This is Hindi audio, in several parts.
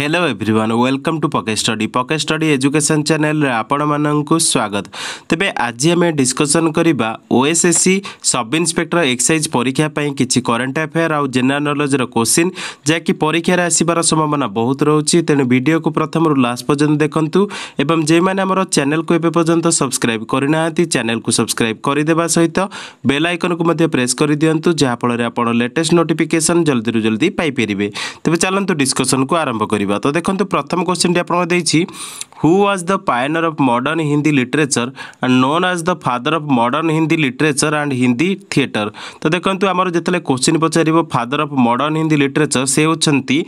হ্যালো এভ্রিওয়ান ওয়েলকম টু পকে স্টডি পকে স্টডি এজুকেশন চ্যানেলে আপনার স্বাগত তবে আজ আমি ডিসকসন করা ওএসএসসি সব ইন্সপেক্টর এক্সাইজ পরীক্ষা পাই কিছু করেন্ট আফেয়ার আউ জেনারেল নলেজর কোশ্চিন যা কি পরীক্ষার আসবার সম্ভাবনা বহুত রয়েছে তেমন ভিডিওকে প্রথম লাস্ট পর্যন্ত দেখন্তু এবং যে আমার চ্যানেলকে এবে পর্যন্ত সবসক্রাইব করে না চ্যানেলকে সবসক্রাইব করে দেওয়া সহিত বেল আইকনকু প্রেস করে দিও যাফলের আপনার লেটেস্ট নোটিফিকেসন জলদি জলদি পাইপারে তবে চলতু ডিসকসন আরম্ভ করা କରିବା ତ ଦେଖନ୍ତୁ ପ୍ରଥମ କ୍ୱେଶ୍ଚିନ୍ଟି ଆପଣଙ୍କୁ ଦେଇଛି who was the pioneer of modern Hindi literature and known as the father of modern Hindi literature and Hindi theatre ତ ଦେଖନ୍ତୁ ଆମର ଯେତେବେଳେ କୋଶ୍ଚିନ୍ ପଚାରିବ father of modern Hindi literature ସେ ହେଉଛନ୍ତି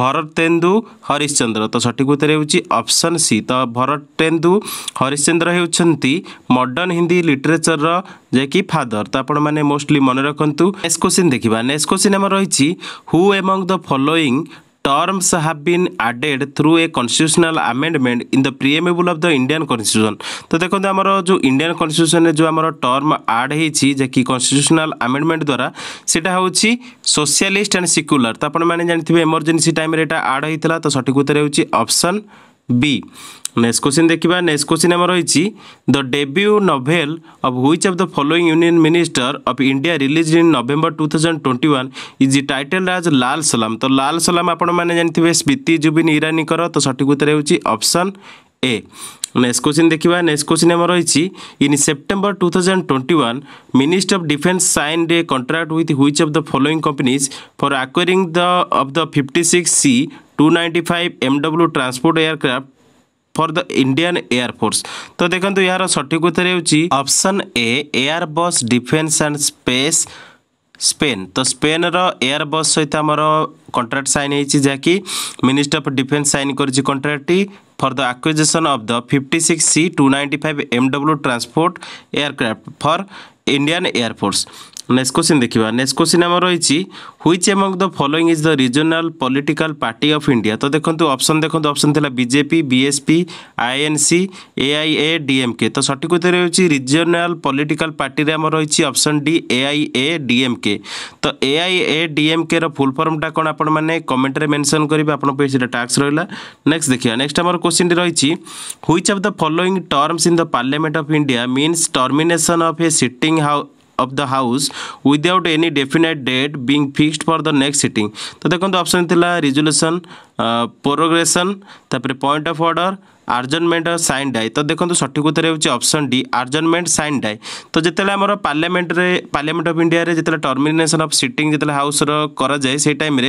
ଭରତେନ୍ଦୁ ହରିଶ୍ଚନ୍ଦ୍ର ତ ସଠିକ୍ ଉତ୍ତର ହେଉଛି ଅପସନ୍ ସି ତ ଭରତେନ୍ଦୁ ହରିଶ୍ଚନ୍ଦ୍ର ହେଉଛନ୍ତି ମଡ଼ର୍ଣ୍ଣ ହିନ୍ଦୀ ଲିଟରେଚରର ଯିଏକି ଫାଦର ତ ଆପଣମାନେ ମୋଷ୍ଟଲି ମନେ ରଖନ୍ତୁ ନେକ୍ସଟ କୋଶ୍ଚିନ୍ ଦେଖିବା ନେକ୍ସଟ କୋଶ୍ଚିନ୍ ଆମର ରହିଛି who among the following terms have been added through a constitutional amendment in the preamble of the Indian constitution তো দেখুন আমার যে ইন্ডিয়ান কনস্টিটিউশনে যে আমার টর্ম আড হয়েছি যে কি কনস্টিটিউশনাল আমেন্ডমেন্ট দ্বারা সেটা হচ্ছে সোশিয়ালিস্ট অ্যান্ড সিকুলার তো আপনার জানিথিবে এমর্জেন্সি টাইমে এটা আড হয়েছিল তো সঠিক উত্তর হচ্ছে অপশন বি নেক্সট কোশ্চিন দেখিবা নেক্সট কোশ্চিন আমার রয়েছে the debut novel of which of the following union minister of India release in November two thousand twenty one is title as Lal Salaam ତ ଲାଲ ସଲାମ ଆପଣମାନେ ଜାଣିଥିବେ ସ୍ପିତି ଜୁବିନ୍ ଇରାନୀଙ୍କର ତ ସଠିକ୍ ଉତ୍ତର ହେଉଛି ଅପସନ୍ ଏ ନେକ୍ସଟ କୋଶ୍ଚିନ୍ ଦେଖିବା ନେକ୍ସଟ କୋଶ୍ଚିନ୍ ଆମର ରହିଛି in September two thousand twenty one ministry of defence signed a contract with which of the following companies for acquiring the of the fifty six C two ninety five MW transport aircraft for the Indian air force ତ ଦେଖନ୍ତୁ ଏହାର ସଠିକ୍ ଉତ୍ତର ହେଉଛି option A Airbus defence and space Spain ତ ସ୍ପେନ୍ର ଏୟାର ବସ୍ ସହିତ ଆମର କଣ୍ଟ୍ରାକ୍ଟ ସାଇନ୍ ହେଇଛି ଯାହାକି ମିନିଷ୍ଟ୍ରି ଅଫ୍ ଡିଫେନ୍ସ ସାଇନ୍ କରିଛି କଣ୍ଟ୍ରାକ୍ଟଟି for the acquisition of the fifty six C two ninety five M W transport aircraft for Indian air force next question ଦେଖିବା ନେକ୍ସଟ କୋଶ୍ଚିନ୍ ଆମର ରହିଛି which among the following is the regional political party of India ତ ଦେଖନ୍ତୁ ଅପସନ୍ ଦେଖନ୍ତୁ ଅପସନ୍ ଥିଲା BJP BSP INC AIA DMK ତ ସଠିକ ଉତ୍ତର ହେଉଛି ରିଜନାଲ ପଲିଟିକାଲ ପାର୍ଟିରେ ଆମର ରହିଛି ଅପସନ୍ ଡି ଏଆଇଏ ଡିଏମ୍କେ ତ ଏଆଇଏ ଡିଏମ୍କେର ଫୁଲ୍ ଫର୍ମଟା କ'ଣ ଆପଣମାନେ କମେଣ୍ଟରେ ମେନସନ୍ କରିବେ ଆପଣଙ୍କ ପାଇଁ ସେଟା ଟ୍ୟାକ୍ସ ରହିଲା ନେକ୍ସଟ ଦେଖିବା ନେକ୍ସଟ ଆମର କୋଶ୍ଚିନ୍ଟି ରହିଛି which of the following terms in the parliament of India means termination of a sitting how of the house without any definite date being fixed for the next sitting तो देखो ऑप्शन थिला resolution प्रोग्रेसन तापर पॉइंट ऑफ ऑर्डर आर्जनमेंट और साइन डाए तो देखो सठिक उत्तर option D adjournment sine die तो जिते आम पार्लियामेंट पार्लियामेंट अफ इंडिया जिते टर्मिनेसन अफ सीटिंग जिते हाउस कराए से टाइम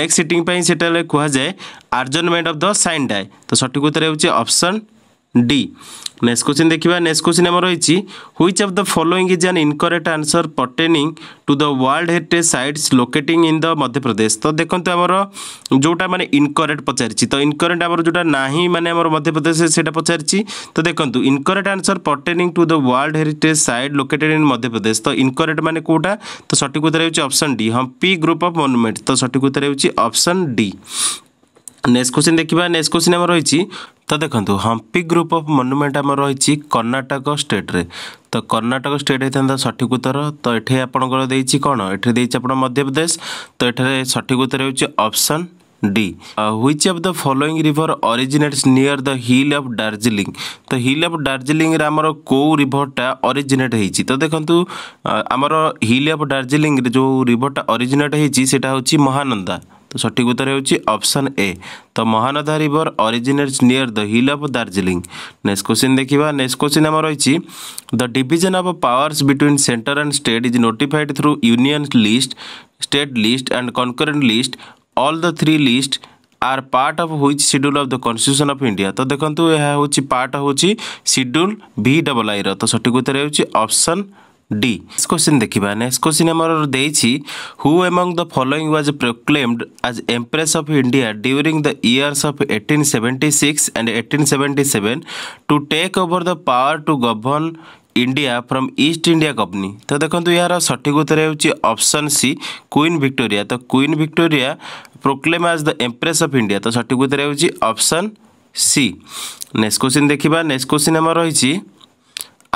नेक्स्ट सीटिंग से कहुए adjournment of the sine die तो सठिक उत्तर होप्शन डी नेक्स्ट क्वेश्चन देखा नेक्स्ट क्वेश्चन आम रही which of the following is an incorrect answer pertaining to the world heritage site locate in the Madhya Pradesh तो देखते आमर जो मैंने इनकरेक्ट पचार तो इनकरेक्ट आम जो ना मैंने मध्यप्रदेश से पचार तो देखो incorrect answer pertaining to the world heritage site located in Madhya Pradesh तो इनकरेक्ट मैंने कौटा तो सठिक उत्तर option D P group of monument तो सठिक उत्तर होप्शन डी नेक्स्ट क्वेश्चन देखिए नेक्स्ट क्वेश्चन आम रही ତ ଦେଖନ୍ତୁ ହମ୍ପି ଗ୍ରୁପ୍ ଅଫ୍ ମନୁମେଣ୍ଟ ଆମର ରହିଛି କର୍ଣ୍ଣାଟକ ଷ୍ଟେଟ୍ରେ ତ କର୍ଣ୍ଣାଟକ ଷ୍ଟେଟ୍ ହେଇଥାନ୍ତା ସଠିକ ଉତ୍ତର ତ ଏଠି ଆପଣଙ୍କର ଦେଇଛି କ'ଣ ଏଠି ଦେଇଛି ଆପଣ ମଧ୍ୟପ୍ରଦେଶ ତ ଏଠାରେ ସଠିକ ଉତ୍ତର ହେଉଛି option D which of the following river originates near the hill of Darjeeling तो हिल ऑफ दार्जिलिंग रे आमर को रिवरटा ओरिजिनेट हेछि तो देखंतु आमर हिल ऑफ दार्जिलिंग रे जो रिवरटा ओरिजिनेट हेछि सेटा होछि महानंदा तो सटीक उत्तर होछि ऑप्शन ए तो Mahananda river originates near the hill of Darjeeling next question देखिबा नेक्स्ट क्वेश्चन आमर होछि the division of powers between centre and state is notified through union list state list and concurrent list all the three list are part of which schedule of the constitution of India ତ ଦେଖନ୍ତୁ ଏହା ହେଉଛି ପାର୍ଟ ହେଉଛି ସିଡ୍ୟୁଲ୍ ଭି ଡବଲ୍ ଆଇର ତ ସଠିକ୍ ଉତ୍ତର ହେଉଛି ଅପସନ୍ ଡି ନେକ୍ସଟ କ୍ୱେଶ୍ଚିନ୍ ଦେଖିବା ନେକ୍ସଟ କ୍ୱେଶ୍ଚିନ୍ ଆମର ଦେଇଛି who among the following was proclaimed as empress of India during the years of eighteen seventy six and eighteen seventy seven to take over the power to govern India from East India company ତ ଦେଖନ୍ତୁ ଏହାର ସଠିକ ଉତ୍ତର ହେଉଛି ଅପସନ୍ ସି କୁଇନ୍ ଭିକ୍ଟୋରିଆ ତ queen Victoria proclaim as the empress of India ତ ସଠିକ ଉତ୍ତର ହେଉଛି ଅପସନ୍ ସି ନେକ୍ସଟ କୋଶ୍ଚିନ୍ ଦେଖିବା ନେକ୍ସଟ କୋଶ୍ଚିନ୍ ଆମର ରହିଛି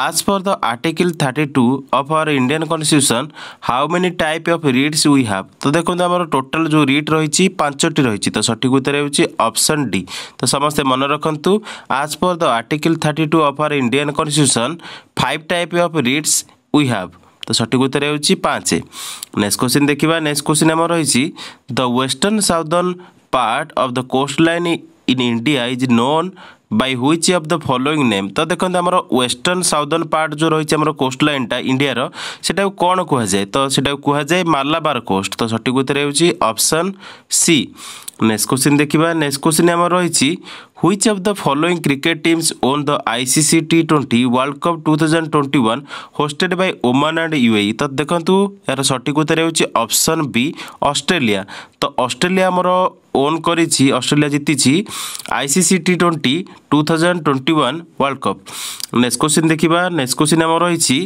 As per the Article 32 of our Indian Constitution, how many type of writs we have? তো দেখুন আমার টোটাল যে রিট রয়েছে পাঁচটি রয়েছে তো সঠিক উত্তর হচ্ছে অপশন ডি তো সমস্তে মনে রাখতু as per the article thirty two of our Indian constitution five type of writs we have তো সঠিক উত্তর হচ্ছে পাঁচ নেক্সট কোশ্চিন দেখা নেক্সট কোশ্চিন আমার রয়েছে the western southern part of the coast line in India is known by which of the following name তো দেখুন আমার ওয়েস্টর্ন সাউদর্ন পার্ট যে রয়েছে আমার কোস্ট লাইনটা ইন্ডিয়ার সেটা কোণ কুহযায় তো সেটা কুহযায় মালাবার কোস্ট তো সঠিক উত্তর হচ্ছে অপশন সি নেক্সট কোশ্চিন দেখা নেক্সট কোশ্চিন আমার রয়েছে Which of the following cricket teams won the ICC T20 World Cup 2021 hosted by Oman and UAE? ତ ଦେଖନ୍ତୁ ଏହାର ସଠିକ୍ ଉତ୍ତର ହେଉଛି ଅପସନ୍ ବି ଅଷ୍ଟ୍ରେଲିଆ ତ ଅଷ୍ଟ୍ରେଲିଆ ଆମର ଓନ୍ କରିଛି ଅଷ୍ଟ୍ରେଲିଆ ଜିତିଛି ICC T twenty two thousand twenty one world cup next question ଦେଖିବା ନେକ୍ସଟ କୋଶ୍ଚିନ୍ ଆମର ରହିଛି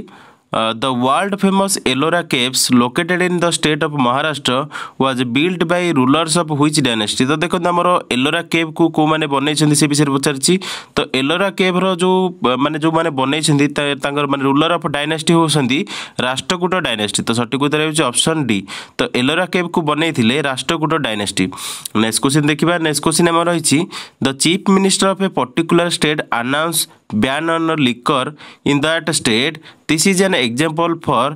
Uh, the world famous Ellora caves located in the state of Maharashtra was built by rulers of which dynasty? তো দেখুন ଆମର Ellora cave କୁ କୋଉମାନେ ବନେଇଛନ୍ତି ସେ ବିଷୟରେ ପଚାରିଛି ତ Ellora cave ର ଯୋଉ ମାନେ ଯୋଉମାନେ ବନେଇଛନ୍ତି ତାଙ୍କର ମାନେ ରୁଲର ଅଫ ଡାଇନାଷ୍ଟି ହେଉଛନ୍ତି ରାଷ୍ଟ୍ରକୂଟ ଡାଇନାଷ୍ଟି ତ ସଠିକ୍ ଉତ୍ତର ହେଉଛି ଅପସନ୍ ଡି ତ Ellora cave କୁ ବନେଇଥିଲେ ରାଷ୍ଟ୍ରକୂଟ ଡାଇନାଷ୍ଟି ନେକ୍ସଟ କ୍ୱେଶ୍ଚିନ୍ ଦେଖିବା ନେକ୍ସଟ କ୍ୱେଶ୍ଚିନ୍ ଆମର ରହିଛି the chief minister of a particular state announce ban on liquor in that state this is an example for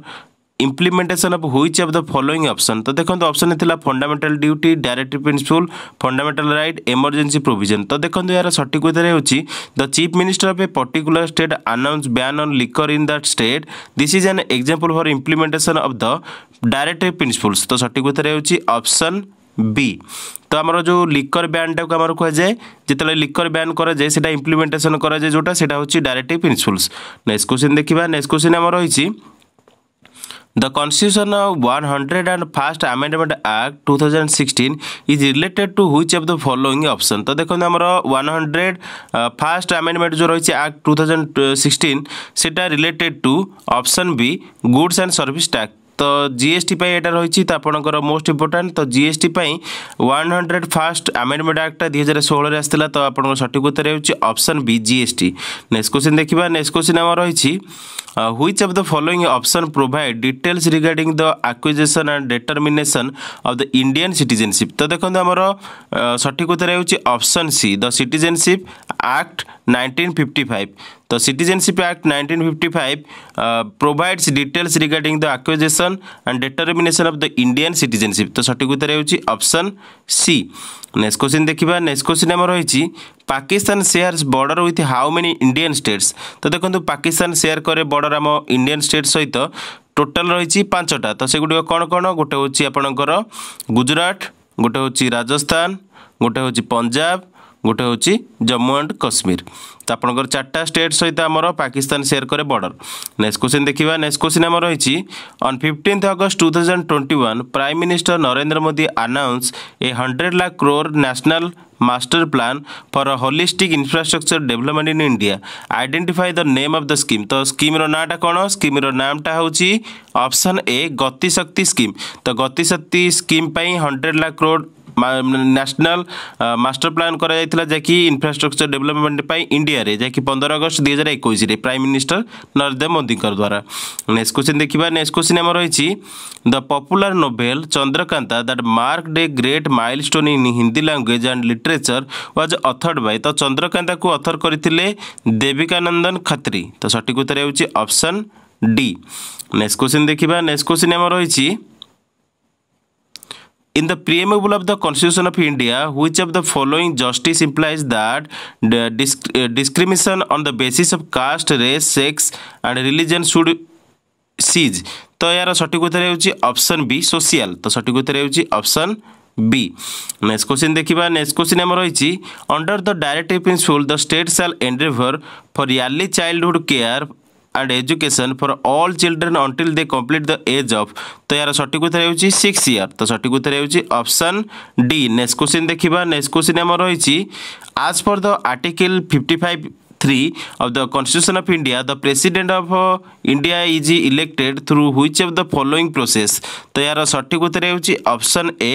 implementation of which of the following option তো দেখুন অপশন লা fundamental duty directive principle fundamental right emergency provision তো দেখুন এর সঠিক উত্তরে হচ্ছে the chief minister of a particular state announce ban on liquor in that state this is an example for implementation of the directive principles তো সঠিক উত্তরে হচ্ছে অপশন বি তো আমার যে লিকর ব্যানটাকে আমার কুহযায় যেতবে লিকর ব্যান করা যায় সেটা ইমপ্লিমেন্টেসন করা যায় যেটা সেটা হচ্ছে ডাইরেক্টিভ প্রিন্সিপলস নেক্সট কোশ্চিন দেখিবা নেক্সট কোশ্চিন আমার রয়েছে The Constitution of 101st Amendment Act 2016 is related to which of the following option? তো দেখুন আমার 101st Amendment जो রয়েছে Act 2016 সেটা related to option B goods and service tax ତ ଟି ପାଇଁ ଏଇଟା ରହିଛି ତ ଆପଣଙ୍କର ମୋଷ୍ଟ ଇମ୍ପୋର୍ଟାଣ୍ଟ ତ ଜି ଏସ୍ ଟି ପାଇଁ ୱାନ୍ ହଣ୍ଡ୍ରେଡ଼୍ ଫାଷ୍ଟ ଆମେଣ୍ଡମେଣ୍ଟ ଆକ୍ଟଟା ଦୁଇ ହଜାର ଷୋହଳରେ ଆସିଥିଲା ତ ଆପଣଙ୍କ ସଠିକ ଉତ୍ତର ହେଉଛି option B GST next question ଦେଖିବା ନେକ୍ସଟ କୋଶ୍ଚିନ୍ ଆମର ରହିଛି Uh, which of the following option provide details regarding the acquisition and determination of the Indian citizenship? তো দেখুন আমার uh, সঠিক উত্তর হচ্ছে option C the citizenship act nineteen fifty five তো citizenship act nineteen fifty five provides details regarding the acquisition and determination of the Indian citizenship তো সঠিক উত্তর হচ্ছে অপশন সি নেক্সট কোশ্চিন দেখা নেক্সট কোশ্চিন আমার রয়েছে Pakistan shares border with how many Indian states তো দেখুন পাকিস্তান সেয়ার করে বর্ডর আম ইন্ডিয়ান স্টেট সহিত টোটাল রয়েছে পাঁচটা তো সেগুড়ি কোণ কোণ গোটে হচ্ছে আপনার গুজরাট গোটে হচ্ছে রাজস্থান গোটে হচ্ছে পঞ্জাব ଗୋଟେ ହେଉଛି ଜମ୍ମୁ ଆଣ୍ଡ କାଶ୍ମୀର ତ ଆପଣଙ୍କର ଚାରିଟା ଷ୍ଟେଟ୍ ସହିତ ଆମର ପାକିସ୍ତାନ ସେୟାର କରେ ବର୍ଡ଼ର ନେକ୍ସଟ କୋଶ୍ଚିନ୍ ଦେଖିବା ନେକ୍ସଟ କୋଶ୍ଚିନ୍ ଆମର ରହିଛି on fifteenth August two thousand twenty one prime minister Narendra Modi announce a hundred lakh crore national master plan for a holistic infrastructure development in india identify the name of the scheme ତ ସ୍କିମ୍ର ନାଁଟା କ'ଣ ସ୍କିମ୍ର ନାମଟା ହେଉଛି ଅପସନ୍ ଏ ଗତିଶକ୍ତି ସ୍କିମ୍ ତ ଗତିଶକ୍ତି ସ୍କିମ୍ ପାଇଁ hundred lakh crore national master plan କରାଯାଇଥିଲା ଯାହାକି ଇନଫ୍ରାଷ୍ଟ୍ରକ୍ଚର ଡେଭଲପମେଣ୍ଟ ପାଇଁ ଇଣ୍ଡିଆରେ ଯାହାକି ପନ୍ଦର ଅଗଷ୍ଟ ଦୁଇ ହଜାର ଏକୋଇଶରେ ପ୍ରାଇମ୍ ମିନିଷ୍ଟର ନରେନ୍ଦ୍ର ମୋଦିଙ୍କର ଦ୍ୱାରା ନେକ୍ସଟ କ୍ୱେଶ୍ଚିନ୍ ଦେଖିବା ନେକ୍ସଟ କ୍ୱେଶ୍ଚିନ୍ ଆମର ରହିଛି the popular novel Chandrakanta that marked great milestone in Hindi language and literature was authored by ତ ଚନ୍ଦ୍ରକାନ୍ତାକୁ ଅଥର କରିଥିଲେ ଦେବିକାନନ୍ଦନ ଖତ୍ରୀ ତ ସଠିକ ଉତ୍ତର ହେଉଛି ଅପସନ୍ ଡି ନେକ୍ସଟ କ୍ୱେଶ୍ଚିନ୍ ଦେଖିବା ନେକ୍ସଟ କ୍ୱେଶ୍ଚିନ୍ ଆମର ରହିଛି in the preamble of the constitution of india which of the following justice implies that the disc uh, discrimination on the basis of caste race sex and religion should cease ତ ଏହାର ସଠିକ୍ ଉତ୍ତର ହେଉଛି ଅପସନ୍ ବି ସୋସିଆଲ୍ ତ ସଠିକ୍ ଉତ୍ତର ହେଉଛି ଅପସନ୍ বি নেক্সট কোশ্চিন দেখিবা নেক্সট কোশ্চিন আমার রয়েছে under the directive principle the state shall endeavour for early childhood care and education for all children until they complete the age of तो यार सठिक उत्तर ହେଉଛି 6 year तो सठिक उत्तर ହେଉଛି ऑप्शन डी नेक्स्ट क्वेश्चन देखिबा नेक्स्ट क्वेश्चन ଆମର ରହିଛି as per the article 55 3 of the constitution of india the president of uh, india is elected through which of the following process तो यार सठिक उत्तर ହେଉଛି ऑप्शन ए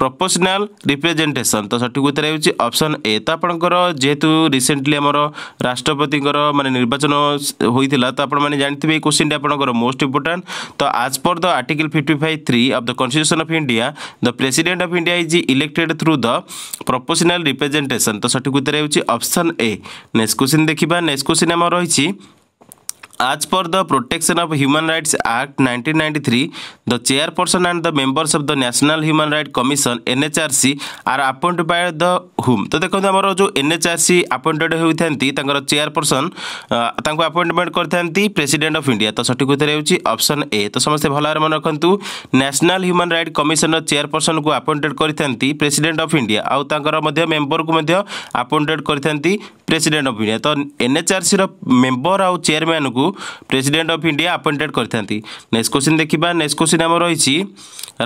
প্রপোজনাল রিপ্রেজেন্টেসন তো সঠিক উত্তর হচ্ছে অপশন এ তো আপনার যেহেতু রিসেন্টলি আমার রাষ্ট্রপতি মানে নির্বাচন হয়েছিল তো আপনার জাঁথিবে এই কোশ্চিনটি আপনার মোস্ট ইম্পর্টাট তো as per the article fifty five three of the constitution of India the president of India is elected through the proportional representation তো সঠিক উত্তর হচ্ছে অপশন এ নেক্সট কোশ্চিন দেখা নেক্সট কোশ্চিন আমার রয়েছে As per the Protection of Human Rights Act 1993, the chairperson and the members of the National Human Rights Commission NHRC are appointed by the whom तो देखते आमर जो NHRC appointed होती chairperson appointment करते प्रेसीडेट अफ इंडिया तो सठिक उत्तर होप्सन ए तो समस्त भल मन रखु national human right commission chairperson को आपइंटेड करते प्रेसीडेट अफ इंडिया आउ मेम्बर को आपइंटेड करते ପ୍ରେସିଡେଣ୍ଟ ଅଫ୍ ଇଣ୍ଡିଆ ତ ଏନ୍ଏଚ୍ଆର୍ସିର ମେମ୍ବର ଆଉ ଚେୟାରମ୍ୟାନକୁ ପ୍ରେସିଡେଣ୍ଟ ଅଫ୍ ଇଣ୍ଡିଆ ଆପଏଣ୍ଟେଡ଼ କରିଥାନ୍ତି ନେକ୍ସଟ କ୍ୱେଶ୍ଚିନ୍ ଦେଖିବା ନେକ୍ସଟ କ୍ୱେଶ୍ଚିନ୍ ଆମର ରହିଛି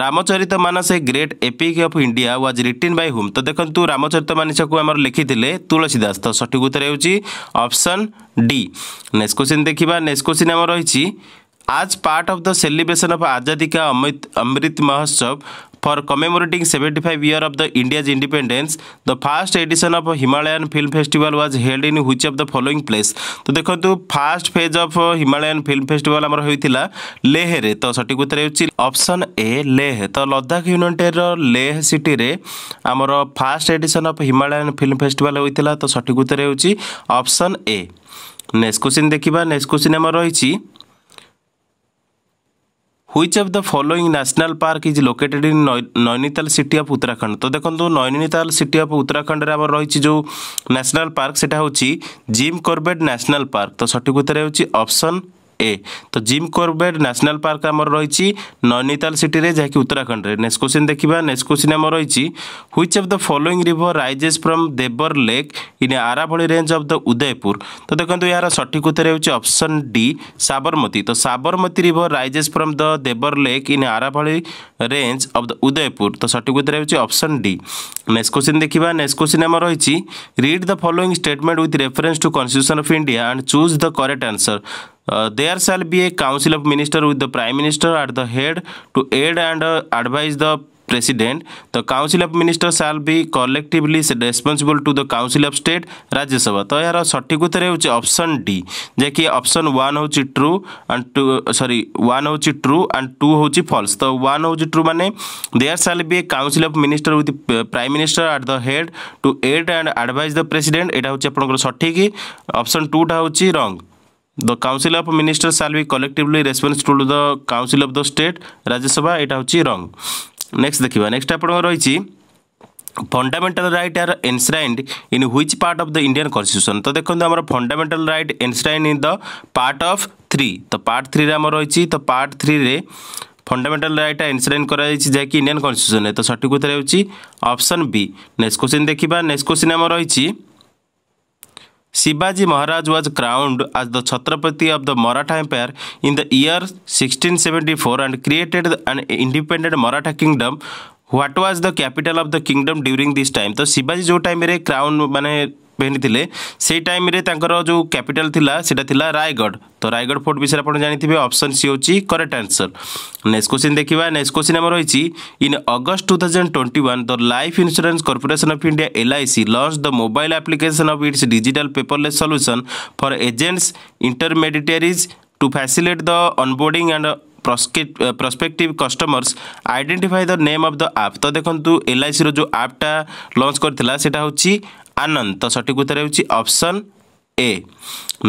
Ramcharit Manas a great epic of India was written by whom ତ ଦେଖନ୍ତୁ ରାମଚରିତ ମାନସକୁ ଆମର ଲେଖିଥିଲେ ତୁଳସୀଦାସ ତ ସଠିକ୍ ଉତ୍ତର ହେଉଛି ଅପସନ୍ ଡି ନେକ୍ସଟ କ୍ୱେଶ୍ଚିନ୍ ଦେଖିବା ନେକ୍ସଟ କ୍ୱେଶ୍ଚିନ୍ ଆମର ରହିଛି as part of the celebration of Azadi ka Amrit Amrit Mahotsav for commemorating 75 year of the India's independence. The first edition of Himalayan Film Festival was held in which of the following place? तो देखो first phase of Himalayan film festival आमर होता लेह रे तो सठिक उत्तर हो ऑप्शन ए लेह तो लद्दाख यूनिटेड लेह सिटी रे आमर first edition of Himalayan film festival होता तो सठिक उत्तर हो ऑप्शन ए नेक्स्ट क्वेश्चन देखा नेक्स्ट क्वेश्चन आमर रही which of the following national park is located in Nainital city of Uttarakhand तो देखो नैनीताल सिटी अफ उत्तराखंड में रही जो न्यासनाल पार्क से जिम कर्बेट न्यासनाल पार्क तो सठिक उत्तर होप्शन ए तो जिम कोरबेट नेशनल पार्क आम रही नैनीताल सिटी में जहाँकि उत्तराखंड में नेक्स्ट क्वेश्चन देखिए नेक्स्ट क्वेश्चन आम रही which of the following river rises from Dhebar lake in Aravalli ranges of the Udaipur तो देखो यार सठिक उत्तर होप्शन डी साबरमती तो Sabarmati river rises from the Dhebar lake in Aravalli ranges of the Udaipur तो सठिक उत्तर होप्शन डी नेक्स्ट क्वेश्चन देखा नेक्स्ट क्वेश्चन आम रही read the following statement with reference to constitution of India and choose the correct answer there shall be a council of minister with the prime minister at the head to aid and advise the president the council of minister shall be collectively responsible to the council of state Rajya Sabha तो यार सठिक उत्तर हूँ ऑप्शन डी कि ऑप्शन वन हूँ ट्रु एंड टू सरी वन हूँ ट्रु एंड टू हूँ फल्स तो वन हूँ ट्रु मैंने there shall be a council of minister with prime minister at the head to aid and advise the president यहाँ हूँ आप सठिक अप्सन टूटा हूँ wrong the council of minister shall be collectively responsible to the council of the state Rajya Sabha यहाँ हूँ रंग नेक्स्ट देखा नेक्स्ट आप रही fundamental right are enshrined in which part of the Indian constitution তো দেখুন আমার fundamental right enshrined in the part of three তো পার্ট থ্রিরে আমার রয়েছে তো পার্ট থ্রিরে ফন্ডামেন্টাল রাইটটা এনশ্রাইন করা হয়েছে যা কি ইন্ডিয়ান কনস্টিট্যুশনে তো সঠিক উত্তর হচ্ছে অপশন বি নেক্সট কোশ্চিন দেখিবা নেক্সট কোশ্চিন আমার রয়েছে Sibaji Maharaj was crowned as the Chhatrapati of the Maratha Empire in the year 1674 and created an independent Maratha kingdom What was the capital of the kingdom during this time? तो शिवाजी जो टाइम मेरे क्राउन ପେହ୍ନିଥିଲେ ସେଇ ଟାଇମ୍ରେ ତାଙ୍କର ଯେଉଁ କ୍ୟାପିଟାଲ୍ ଥିଲା ସେଇଟା ଥିଲା ରାୟଗଡ଼ ତ ରାୟଗଡ଼ ଫୋର୍ଟ ବିଷୟରେ ଆପଣ ଜାଣିଥିବେ ଅପସନ୍ ସି ହେଉଛି କରେକ୍ଟ ଆନ୍ସର୍ ନେକ୍ସଟ କୋଶ୍ଚିନ୍ ଦେଖିବା ନେକ୍ସଟ କୋଶ୍ଚିନ୍ ଆମର ରହିଛି in August two thousand twenty one the life insurance corporation of India LIC launch the mobile application of its digital paperless solution for agents intermediaries to facilitate the onboarding and prospective customers identify the name of the app तो देखो एल आई सी जो आपटा लॉन्च कर ଆନନ୍ଦ ତ ସଠିକ୍ ଉତ୍ତର ହେଉଛି ଅପସନ୍ ଏ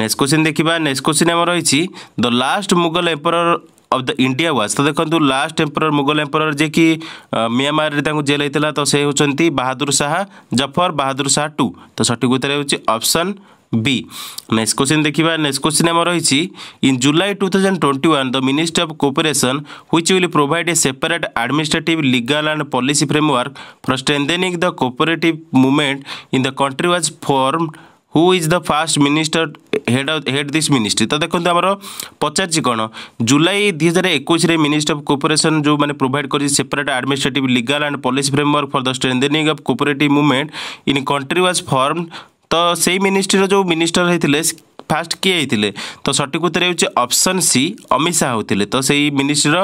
ନେକ୍ସଟ କୋଶ୍ଚିନ୍ ଦେଖିବା ନେକ୍ସଟ କୋଶ୍ଚିନ୍ ଆମର ରହିଛି the last Mughal emperor of the India was ତ ଦେଖନ୍ତୁ ଲାଷ୍ଟ ଏମ୍ପରର ମୁଗଲ ଏମ୍ପରର ଯିଏକି ମିଆଁମାରରେ ତାଙ୍କୁ ଜେଲ୍ ହେଇଥିଲା ତ ସେ ହେଉଛନ୍ତି ବାହାଦୁର ଶାହା ଜଫର ବାହାଦୁର ଶାହା ଟୁ ତ ସଠିକ୍ ଉତ୍ତର ହେଉଛି ଅପସନ୍ বি নেক্সট কোশ্চিন দেখিবা নেক্সট কোশ্চিন আমার রয়েছে in July two thousand twenty one the ministry of cooperation which will provide a separate administrative legal and policy framework for strengthening the cooperative movement in the country was form who is the first minister head head this ministry ତ ଦେଖନ୍ତୁ ଆମର ପଚାରିଛି କ'ଣ ଜୁଲାଇ ଦୁଇ ହଜାର ଏକୋଇଶରେ ମିନିଷ୍ଟ୍ରି ଅଫ୍ କୋପରେସନ୍ ଯେଉଁମାନେ ପ୍ରୋଭାଇଡ଼ କରିଛି separate administrative legal and policy framework for the strengthening of cooperative movement in country was form तो ସେଇ मिनिस्ट्रीर जो मिनिस्टर होते ফার্স্ট কি হয়েছিল তো সঠিক উত্তর হচ্ছে অপশন সি অমিত শাহ হয়েছে তো সেই মিনিষ্ট্রির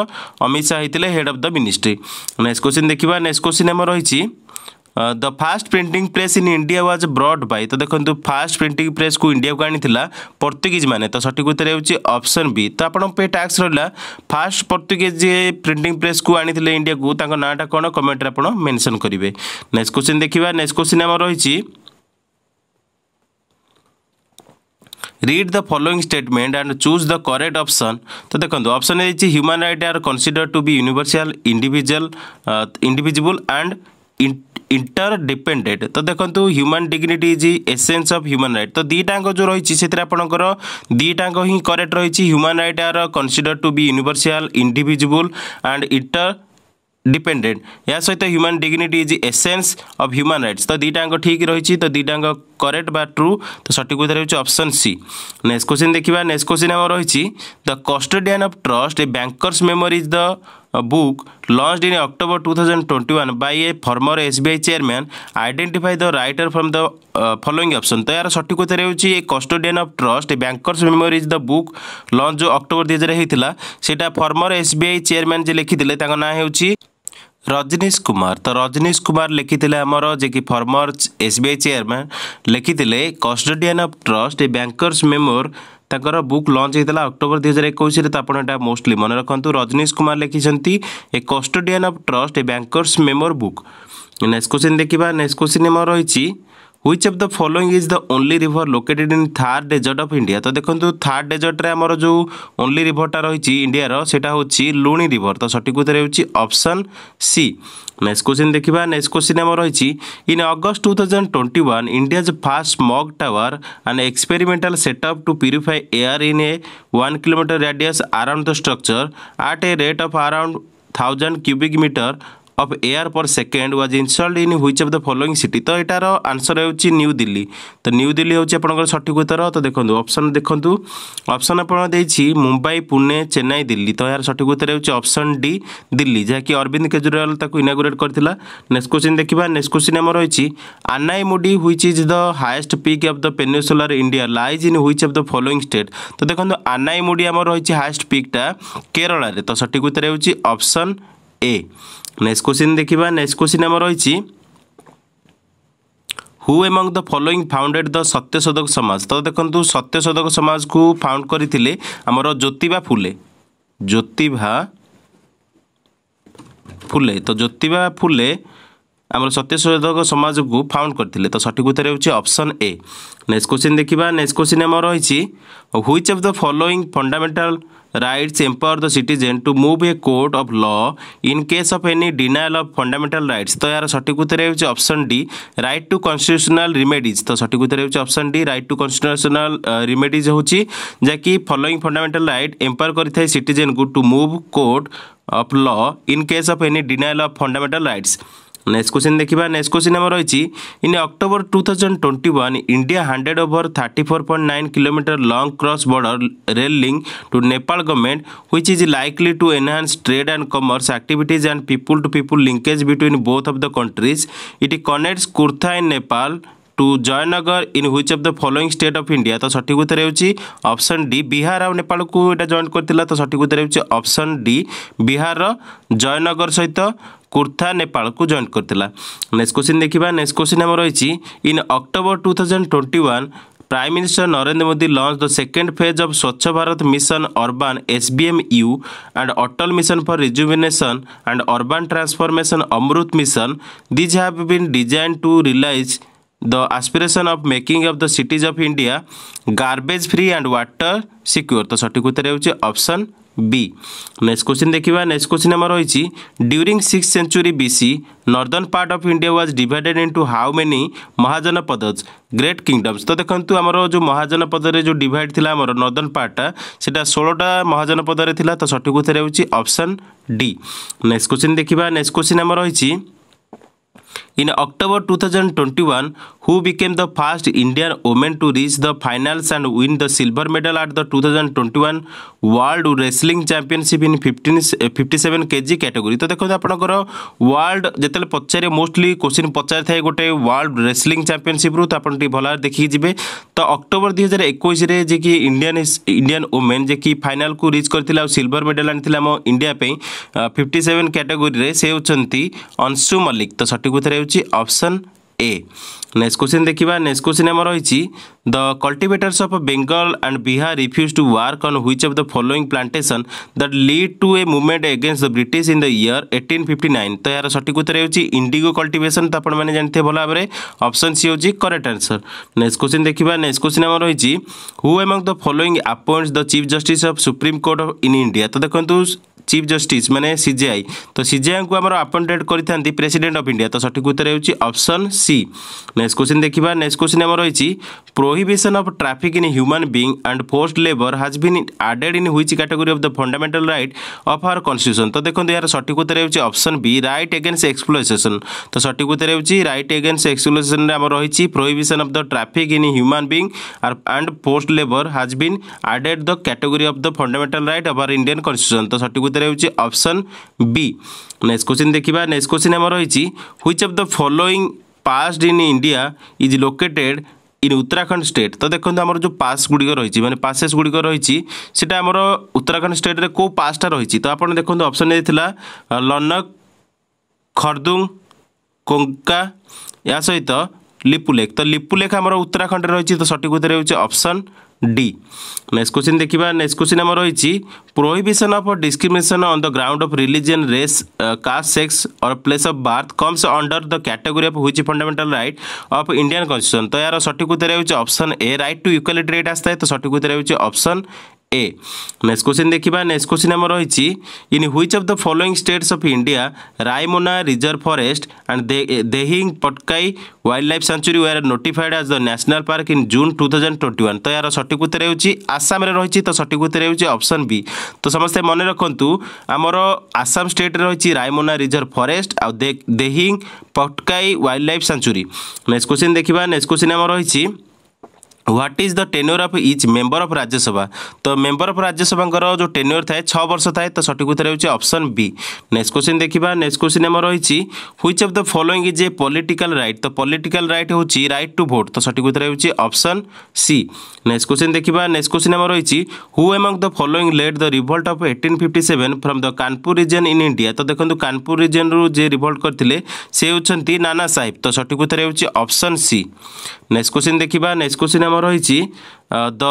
অমিত শাহ হয়েছিল head of the ministry next question দেখা নেক্সট आम रही the first printing press in India was brought by तो देखो फास्ट प्रिंटिंग प्रेस को इंडिया को आनी पर्तुगीज मैंने तो सठिक उत्तर होप्सन बी तो आप टाक्स रहा फास्ट पर्तुगीज प्रिंटिंग प्रेस को आनी इंडिया को नाटा कौन कमेंट आप मेनसन करेंगे नेक्स्ट क्वेश्चन देखा नेक्स्ट क्वेश्चन आम रही read the following statement and choose the correct option तो देखो option human right are consider to be universal individual individual and interdependent तो देखो human dignity is essence of human right तो दुईटाक जो रही से आपंकर दुईटाक हिं करेक्ट रही human right are consider to be universal individual and interdependent या सहित human dignity is essence of human rights तो दुईटा ठीक रही है तो दुईटा करेक्ट बा ट्रु तो सठिक उत्तर होप्शन सी नेक्स्ट क्वेश्चन देखा नेक्स्ट क्वेश्चन आम रही the custodian of trust a bankers memories the book launch in October two thousand twenty one by a former S B I chairman identify the writer from the following option तो यार सठिक उत्तर हो custodian of trust a bankers memories the book launch जो अक्टोबर दुई हजार होता है सेटा फर्मर एस आई चेयरमैन जी लिखी थे ना हो रजनीश कुमार तो रजनीश कुमार लिखी थे आमर कि former S B I chairman लिखी थे custodian of trust bankers memoir तर बुक लंच होता अक्टोबर दुई हजार एक तो आप मोस्टली मन रखुद रजनीश कुमार लिखी a custodian of trust a bankers memoir book next question देखा नेक्स्ट क्वेश्चन मोर रही which of the following is the only river located in Thar desert of India ତ ଦେଖନ୍ତୁ ଥାର୍ଡ ଡେଜର୍ଟରେ ଆମର ଯେଉଁ ଓନ୍ଲି ରିଭରଟା ରହିଛି ଇଣ୍ଡିଆର ସେଇଟା ହେଉଛି ଲୁଣି ରିଭର ତ ସଠିକ୍ ଉତ୍ତର ହେଉଛି ଅପସନ୍ ସି ନେକ୍ସଟ କୋଶ୍ଚିନ୍ ଦେଖିବା ନେକ୍ସଟ କୋଶ୍ଚିନ୍ ଆମର ରହିଛି in August two thousand twenty one India's first smog tower and experimental setup to purify air in a one kilometre radius around the structure at a rate of around thousand cubic metre of air per second was installed in which of the following city তো এটার আনসর হচ্ছে নিউ দিল্লি তো নিউ দিল্লি হচ্ছে আপনার সঠিক উত্তর তো দেখুন অপশন দেখুন অপশন আপনার দিয়েছি মুম্বাই পুনে চেন্নাই দিল্লি তো এর সঠিক উত্তর হচ্ছে অপশন ডি দিল্লি যা কি অরবিন্দ কেজরিওয়াল তাকে ইনাগুরেট করেছিলা নেক্সট কোশ্চিন দেখবা নেক্সট কোশ্চিন আমার রয়েছে Anai Mudi which is the highest peak of the peninsular India lies in which of the following state তো দেখুন আনাই মুডি আমার রয়েছে হায়েস্ট পিকটা কেরলার তো সঠিক উত্তর হচ্ছে অপশন ए नेक्स्ट क्वेश्चन देखिबा नेक्स्ट क्वेश्चन हमर होईची who among the following founded the Satyashodhak Samaj तो देखंतु सत्यशोधक समाज को फाउंड करितिले हमर ज्योतिबा फुले ज्योतिबा फुले तो ज्योतिबा फुले ଆମର ସତ୍ୟଶୋଧକ ସମାଜକୁ ଫାଉଣ୍ଡ କରିଥିଲେ ତ ସଠିକ୍ ଉତ୍ତର ହେଉଛି ଅପସନ୍ ଏ ନେକ୍ସଟ କୋଶ୍ଚିନ୍ ଦେଖିବା ନେକ୍ସଟ କୋଶ୍ଚିନ୍ ଆମର ରହିଛି which of the following fundamental rights empower the citizen to move a court of law in case of any denial of fundamental rights ତ ଏହାର ସଠିକ୍ ଉତ୍ତର ହେଉଛି option D right to constitutional remedies ତ ସଠିକ୍ ଉତ୍ତର ହେଉଛି option D right to constitutional remedies ହେଉଛି ଯାହାକି ଫଲୋଇଂ ଫଣ୍ଡାମେଣ୍ଟାଲ ରାଇଟ୍ ଏମ୍ପାୱାର କରିଥାଏ ସିଟିଜେନ୍କୁ to move court of law in case of any denial of fundamental rights next question ଦେଖିବା ନେକ୍ସଟ କ୍ୱେଶ୍ଚିନ୍ ଆମର ରହିଛି in October two thousand twenty one India hundred over thirty four point nine kilometre long cross border rail link to Nepal government which is likely to enhance trade and commerce activities and people to people linkage between both of the countries it connects Kurtha in Nepal to Jaynagar in which of the following state of India तो सठिक उत्तर हो ऑप्शन डी बिहार आ नेपाल को यहाँ जॉइन करता तो सठिक उत्तर हो ऑप्शन डी बिहार जयनगर सहित କୁର୍ଥା ନେପାଳକୁ ଜଏନ୍ କରିଥିଲା ନେକ୍ସଟ କୋଶ୍ଚିନ୍ ଦେଖିବା ନେକ୍ସଟ କୋଶ୍ଚିନ୍ ଆମର ରହିଛି in October two thousand twenty one Prime Minister Narendra Modi launched the second phase of Swachh Bharat Mission Urban SBMU and Atal Mission for Rejuvenation and Urban Transformation Amrut Mission. These have been designed to realize the aspiration of making of the cities of India garbage free and water secure. तो सठिक उत्तर होउछि ऑप्शन বি নেক্সট কোশ্চিন দেখা নেক্সট কোশ্চিন আমার রয়েছে during six century BC northern part of India was divided into how many mahajanapadas great kingdoms তো দেখুন আমার যে মহাজন পদরে যে ডিভাইড লা আমার নর্দর্ন পার্টটা সেটা ষোলটা মহাজন পদরে লা তো সঠিক উত্তর হচ্ছে অপশন ডি নেক্সট কোশ্চিন দেখা নেক্সট কোশ্চিন আমার রয়েছে In October 2021, who became the first Indian woman to reach the finals and win the silver medal at the 2021 World Wrestling Championship in 15 57 kg category. तो देखो आपणकर वर्ल्ड जेतले पचारे मोस्टली क्वेश्चन पचार थे गोटे वर्ल्ड रेसलिंग चैंपियनशिप रु तो टी भला देखी जिबे तो अक्टोबर 2021 रे एक जे कि इंडियान इंडियान वोमेन जे कि फाइनाल को रिच करते सिल्वर मेडल आनी आम इंडिया 57 सेवेन रे से होती अंशु मलिक तो सठिक उत्तर ହେଉଛି ଅପସନ୍ ଏ ନେକ୍ସଟ କ୍ୱେଶ୍ଚିନ୍ ଦେଖିବା ନେକ୍ସଟ କ୍ୱେଶ୍ଚିନ୍ ଆମର ରହିଛି the cultivators of Bengal and Bihar refuse to work on which of the following plantation that lead to a movement against the British in the year eighteen fifty nine ତ ଏହାର ସଠିକ୍ ଉତ୍ତର ହେଉଛି ଇଣ୍ଡିଗୋ କଲ୍ଟିଭେସନ୍ ତ ଆପଣମାନେ ଜାଣିଥିବେ ଭଲ ଭାବରେ ଅପସନ୍ ସି ହେଉଛି କରେକ୍ଟ ଆନ୍ସର୍ ନେକ୍ସଟ କ୍ୱେଶ୍ଚିନ୍ ଦେଖିବା ନେକ୍ସଟ କ୍ୱେଶ୍ଚିନ୍ ଆମର ରହିଛି who among the following appoints the chief justice of supreme court of in India ତ ଦେଖନ୍ତୁ চিফ জষ্টিস মানে সিজিআই তো সিজিআইଙ୍କୁ ଆମର ଆପଏଣ୍ଟେଡ୍ କରିଥାନ୍ତି ପ୍ରେସିଡେଣ୍ଟ ଅଫ୍ ଇଣ୍ଡିଆ ତ ସଠିକ୍ ଉତ୍ତର ହେଉଛି ଅପସନ୍ ସି ନେକ୍ସଟ କୋଶ୍ଚିନ୍ ଦେଖିବା ନେକ୍ସଟ କୋଶ୍ଚିନ୍ ଆମର ରହିଛି prohibition of traffic in human being and force labour has been added in which category of the fundamental right of our constitution ତ ଦେଖନ୍ତୁ ଏହାର ସଠିକ୍ ଉତ୍ତର ହେଉଛି option B right against exploitation ତ ସଠିକ୍ ଉତ୍ତର ହେଉଛି ରାଇଟ୍ ଏଗେନ୍ସ ଏକ୍ସପ୍ଲୋସେସନ୍ରେ ଆମର ରହିଛି prohibition of the traffic in human being and force labour has been added the category of the fundamental right of our Indian constitution ତ ସଠିକ୍ ଉତ୍ତର ବୋଧେ ହେଉଛି ଅପସନ୍ ବି ନେକ୍ସଟ କୋଶ୍ଚିନ୍ ଦେଖିବା ନେକ୍ସଟ କୋଶ୍ଚିନ୍ ଆମର ରହିଛି which of the following passed in India is located in Uttarakhand state তো দেখুন আমার যে পাস গুড়ি রয়েছে মানে পাসেস গুড়ি রয়েছে সেটা আমার উত্তরাখণ্ড স্টেট্রে কেউ পাসটা রয়েছে তো আপনার দেখুন অপশন দিয়েছিল লনক খর্দুং কোঙ্কা এ সহ লিপুলেখ তো লিপুলেখ আমার উত্তরাখণ্ডে রয়েছে তো সঠিক উত্তর হচ্ছে অপশন ଡି ନେକ୍ସଟ କ୍ୱେଶ୍ଚିନ୍ ଦେଖିବା ନେକ୍ସଟ କ୍ୱେଶ୍ଚିନ୍ ଆମର ରହିଛି prohibition of discrimination on the ground of religion race caste sex or place of birth comes under the category of which fundamental right of Indian constitution ତ ଏହାର ସଠିକ ଉତ୍ତର ହେଉଛି option A right to equality rate ଆସିଥାଏ ତ ସଠିକ ଉତ୍ତର ହେଉଛି ଅପସନ୍ ए नेक्स्ट क्वेश्चन देखा नेक्स्ट क्वेश्चन आम रही in which of the following states of India Raimona reserve forest and Dehing Patkai wildlife sanctuary were notified as the national park in June two thousand twenty one तो यार सठिक उत्तर ହେଉଛି ଆସାମରେ ରହିଛି ତ ସଠିକ୍ ଉତ୍ତର ହେଉଛି ଅପସନ୍ ବି ତ ସମସ୍ତେ ମନେ ରଖନ୍ତୁ ଆମର ଆସାମ ଷ୍ଟେଟ୍ରେ ରହିଛି ରାୟମୋନା ରିଜର୍ଭ ଫରେଷ୍ଟ ଆଉ Dehing Patkai wildlife sanctuary next question ଦେଖିବା ନେକ୍ସଟ କ୍ୱେଶ୍ଚିନ୍ ଆମର ରହିଛି what is the tenure of each member of Rajya Sabha तो मेम्बर अफ राज्यसभा जो टेन्योर थाए छः वर्ष थाए तो सठिक उत्तर हो ऑप्शन बी नेक्स्ट क्वेश्चन देखा नेक्स्ट क्वेश्चन आम रही which of the following is a political right तो पॉलिटिकल राइट हूँ राइट टू भोट तो सठिक उत्तर हो ऑप्शन सी नेक्स्ट क्वेश्चन देखा नेक्स्ट क्वेश्चन आम रही who among the following led the revolt of eighteen fifty seven from the Kanpur region in India तो देखो कानपुर रिजन रु जे रिभल्ट करते से होती नाना साहेब तो सठिक उत्तर हो ऑप्शन सी नेक्स्ट क्वेश्चन देखा नेक्स्ट क्वेश्चन आम ରହିଛି the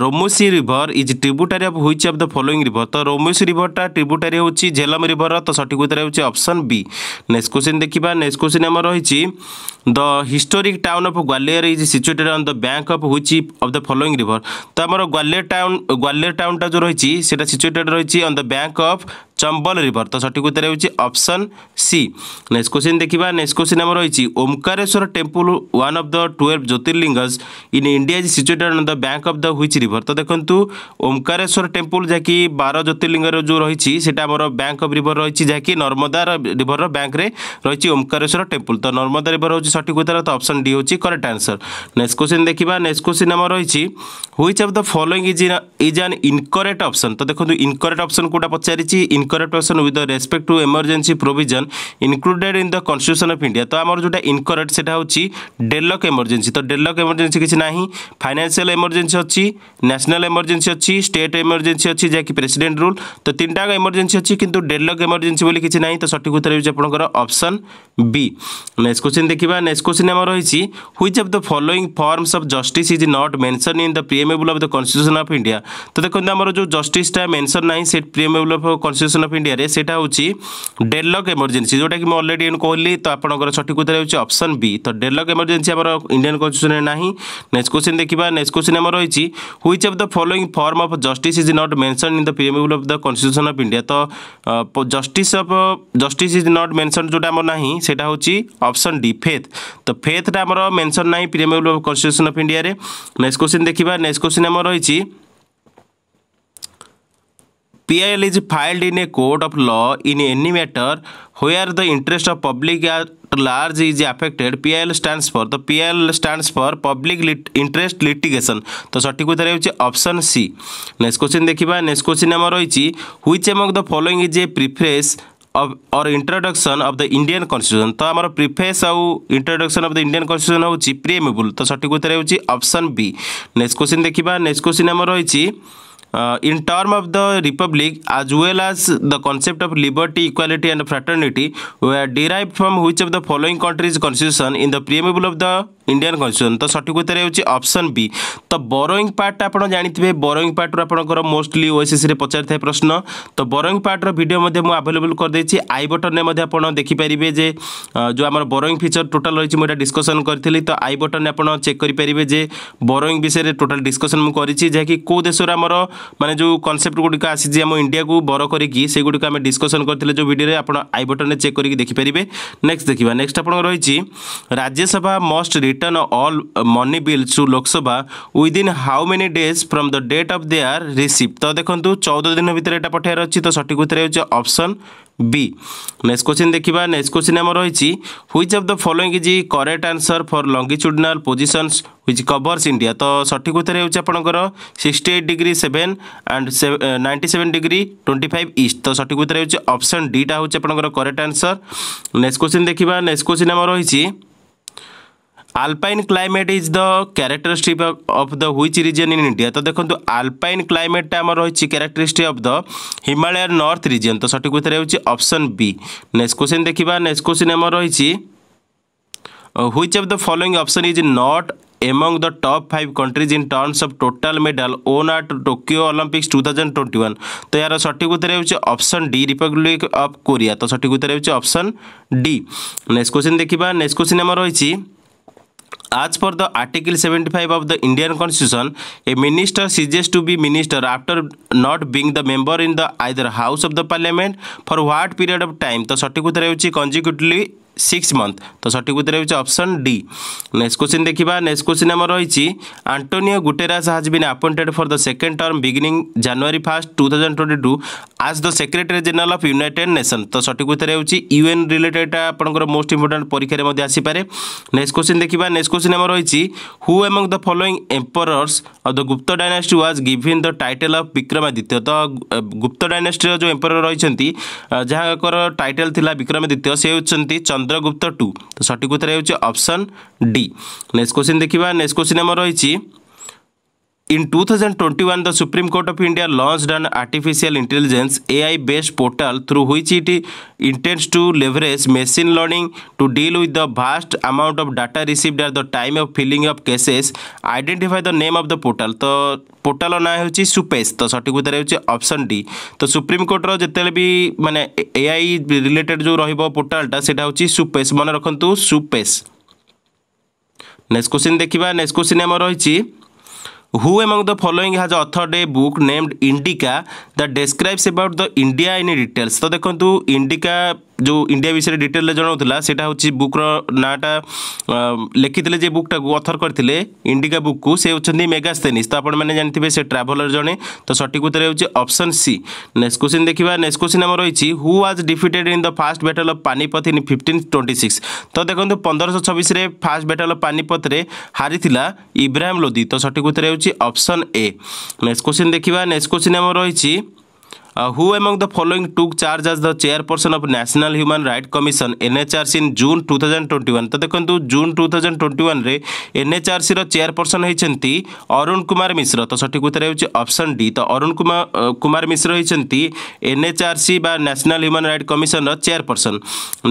रोमोसी river is tributary of which of the following river तो रोमोसी टा ट्रिब्यूटारी होती झेलम रिवर तो सठिक उत्तर होप्शन बी नेक्स्ट क्वेश्चन देखा नेक्स्ट क्वेश्चन आम रही the historic town of Gwalior is situated on the bank of which of the following river तो आम ग्वालियर टाउन ग्वालियर टाउनटा जो रही सिचुएटेड रही on the bank of Chambal river तो सठिक उत्तर होप्शन सी नेक्स्ट क्वेश्चन देखा नेक्स्ट क्वेश्चन आम रही Omkareshwar temple one of the twelve jyotirlingas in India is situated on the the bank of the which river ତ ଦେଖନ୍ତୁ ଓମକାରେଶ୍ୱର ଟେମ୍ପଲ୍ ଯାହାକି ବାର ଜ୍ୟୋତିର୍ଲିଙ୍ଗର ଯେଉଁ ରହିଛି ସେଇଟା ଆମର ବ୍ୟାଙ୍କ ଅଫ୍ ରିଭର୍ ରହିଛି ଯାହାକି ନର୍ମଦା ରିଭର୍ର ବ୍ୟାଙ୍କରେ ରହିଛି ଓମକାରେଶ୍ୱର ଟେମ୍ପୁଲ ତ ନର୍ମଦା ରିଭର୍ ହେଉଛି ସଠିକ୍ ଉତ୍ତର ତ ଅପସନ୍ ଡି ହେଉଛି କରେକ୍ଟ ଆନ୍ସର୍ ନେକ୍ସଟ କୋଶ୍ଚିନ୍ ଦେଖିବା ନେକ୍ସଟ କୋଶ୍ଚିନ୍ ଆମର ରହିଛି which of the following is is an incorrect option ତ ଦେଖନ୍ତୁ ଇନକରେକ୍ଟ ଅପସନ୍ କେଉଁଟା ପଚାରିଛି incorrect option with respect to emergency provision included in the constitution of India ତ ଆମର ଯେଉଁଟା ଇନକରେକ୍ଟ ସେଇଟା ହେଉଛି ଡେଲକ୍ ଏମର୍ଜେନ୍ସି ତ ଡେଲକ୍ ଏମର୍ଜେନ୍ସି କିଛି ନାହିଁ ଫାଇନାନ୍ସିଆଲ इमरजेन्सी अच्छी न्यासनाल एमरजेन्सी अच्छी स्टेट एमरजेन्सी अच्छी जैकि प्रेसीडेंट रूल तो तीन टाक इमरजेन्सी अच्छी कि डेडलक इमरजेन्सी बोली किसी ना तो सठिक उत्तर होकर अप्सन बी नेक्स्ट क्वेश्चन देखा नेक्स्ट क्वेश्चन आम रही which of the following forms of justice is not mention in the preamble of the constitution of India तो देखो आम जो जस्टा मेनसन ना से preamble of constitution of India से डेडलक एमरजेन्सी जोटा कि अलरेडी कहली तो आपर सठिक उत्तर होप्सन बी तो डेडलक इमरजेन्सी आम इंडियान कन्स्टिट्यूशन ना नेक्स्ट क्वेश्चन देखा नेक्स्ट क्वेश्चन নাম রয়েছে which of the following form of justice is not mention in the preamble of the constitution of India তো justice of justice is not mention যেটা আমার না সেটা হচ্ছে অপশন ডি ফেথ তো ফেথটা আমার মেনশন না প্রিমিবল অফ কনস্টিট্যুশন অফ ইন্ডিয়ারে নেক্সট কোশ্চিন দেখা নেক্সট কোশ্চিন আমার রয়েছে P I L PIL is filed in a court of law in any matter where the interest of public at large is affected. PIL stands for the I L for public public interest litigation. तो सटीक उत्तर है ऑप्शन सी नेक्स्ट क्वेश्चन देखा नेक्स्ट क्वेश्चन आम रही which among the following is a preface or introduction of the Indian constitution तो आम प्रिफेस आउ introduction of the Indian constitution होती प्रिएमेबुल तो सठिक उत्तर होती ऑप्शन बी नेक्स्ट क्वेश्चन देखा नेक्स्ट क्वेश्चन आम रही uh, in term of the republic as well as the concept of liberty equality and fraternity were derived from which of the following countries constitution in the preamble of the Indian constitution তো সঠিক উত্তর হচ্ছে অপশন বি তো বরোইং পার্টটা আপনার জাঁথিবে বরোইং পার্টর আপনার মোস্টলি ওএসএসি পচারি থাকে প্রশ্ন তো বরোইং পার্টর ভিডিও আভেলেবল করেদেছি আই বটনে আপনার দেখিপারে যে যে আমার বরোইং ফিচর টোটাল রয়েছে মু এটা ডিসকসন করি তো আই বটনে আপনার চেক করে যে বরোইং বিষয়ে টোটাল ডিসকসন করেছি যা কি কেউ দেশের আমার মানে যে কনসেপ্ট গুড়ি আসিছে আমার ইন্ডিয়া কু বড় করি সেগুড়ি আমি ডিসকসন করে যে ভিডিওরে আপনার আই বটনে চেক করি দেখিপারে নেক্সট দেখা নেক্সট আপনার রয়েছে Rajya Sabha must read return all money bills to Lok Sabha within how many days from the date of their receipt তো দেখন্তু 14 দিন ভিতরে এটা পঠাইয়ার আছে তো সঠিক উত্তর হচ্ছে অপশন বি নেক্সট কোশ্চিন দেখিবা নেক্সট কোশ্চিন আমার রয়েছে which of the following is correct answer for longitudinal positions which covers India তো সঠিক উত্তর হচ্ছে আপনার sixty eight degree seven and ninety seven degree twenty five east তো সঠিক উত্তর হচ্ছে অপশন ডিটা হচ্ছে আপনার করেক্ট আনসর নেক্সট কোশ্চিন দেখিবা নেক্সট কোশ্চিন আমার রয়েছে alpine climate is the characteristic of the which region in india তো দেখন্তু alpine climate টা আমার রয়েছে characteristic of the himalayan north region তো সঠিক উত্তর হচ্ছে অপশন বি নেক্সট क्वेश्चन দেখিবা নেক্সট क्वेश्चन আমার রয়েছে which of the following option is not among the top 5 countries in terms of total medal won at Tokyo Olympics 2021 তো এর সঠিক উত্তর হচ্ছে option D republic of Korea তো সঠিক উত্তর হচ্ছে অপশন ডি নেক্সট क्वेश्चन দেখিবা নেক্সট क्वेश्चन আমার রয়েছে As per the Article 75 of the Indian Constitution, a minister ceases to be minister after not being the member in the either House of the Parliament for what period of time? তো সঠিক উত্তর হচ্ছে consecutively সিক্স মন্থ তো সঠিক উত্তর হচ্ছে অপশন ডি নেক্সট কোশ্চিন দেখা নেক্সট কোশ্চিন আমার রয়েছে Antonio Guterres has been appointed for the second term beginning January first two thousand twenty two as the secretary general of United nation তো সঠিক উত্তর হচ্ছে ইউএন রিলেটেড আপনার মোস্ট ইম্পর্টাট পরীক্ষার মধ্যে আসিপারে নেক্সট কোশ্চিন দেখা নেক্সট কোশ্চিন আমার রয়েছে who among the following emperors of the Gupta dynasty was given the title of Vikramaditya তো গুপ্ত ডাইনাস্টির যে এম্পরর রয়েছেন যাহার টাইটেল লা বিক্রমাদিত্য সে হচ্ছেন চন্দ্র চন্দ্র গুপ্ত টু তো সঠিক উত্তর হচ্ছে অপশন ডি নেক্সট কোশ্চিন দেখা নেক্সট কোশ্চিন আমার রয়েছে In 2021, the Supreme Court of India launched an artificial intelligence AI based portal through which it intends to leverage machine learning to deal with the vast amount of data received at the time of filling up cases. Identify the name of the portal. The portal না হচ্ছে সুপেস তো সঠিক উত্তর হচ্ছে অপশন ডি তো সুপ্রিমকোর্টর যেতবে বি মানে এআই রিলেটেড যে রহব পোর্টালটা সেটা হচ্ছে সুপেস মনে রাখতু সুপেস নেক্সট কোশ্চিন দেখা নেক্সট কোশ্চিন আমার রয়েছে Who among the following has authored a book named Indica that describes about the India in details? तो देखो इंडिका ଯେଉଁ ଇଣ୍ଡିଆ ବିଷୟରେ ଡିଟେଲରେ ଜଣାଉଥିଲା ସେଇଟା ହେଉଛି ବୁକ୍ର ନାଁଟା ଲେଖିଥିଲେ ଯେ ବୁକ୍ଟାକୁ ଅଥର କରିଥିଲେ ଇଣ୍ଡିକା ବୁକ୍କୁ ସେ ହେଉଛନ୍ତି ମେଗାସ୍ତେନିସ୍ ତ ଆପଣମାନେ ଜାଣିଥିବେ ସେ ଟ୍ରାଭେଲର ଜଣେ ତ ସଠିକ୍ ଉତ୍ତର ହେଉଛି ଅପସନ୍ ସି ନେକ୍ସଟ କୋଶ୍ଚିନ୍ ଦେଖିବା ନେକ୍ସଟ କୋଶ୍ଚିନ୍ ଆମର ରହିଛି who was defeated in the first battle of Panipat in fifteen twenty six ତ ଦେଖନ୍ତୁ ପନ୍ଦରଶହ ଛବିଶରେ ଫାଷ୍ଟ ବ୍ୟାଟଲ୍ ଅଫ୍ ପାନିପଥରେ ହାରିଥିଲା ଇବ୍ରାହିମ୍ ଲୋଦି ତ ସଠିକ୍ ଉତ୍ତର ହେଉଛି ଅପସନ୍ ଏ ନେକ୍ସଟ କୋଶ୍ଚିନ୍ ଦେଖିବା ନେକ୍ସଟ କୋଶ୍ଚିନ୍ ଆମର ରହିଛି Uh, who among the following took charge as the chairperson of National Human Right Commission NHRC in June 2021 তো দেখন্তু June 2021 রে NHRC ର চেয়ারপারসন হইছেন্তি অরুণ কুমার মিশ্র তো সঠিক উত্তর হচ্ছে অপশন ডি তো অরুণ কুমার কুমার মিশ্র হইছেন্তি NHRC বা ন্যাশনাল হিউম্যান রাইট কমিশন ର চেয়ারপারসন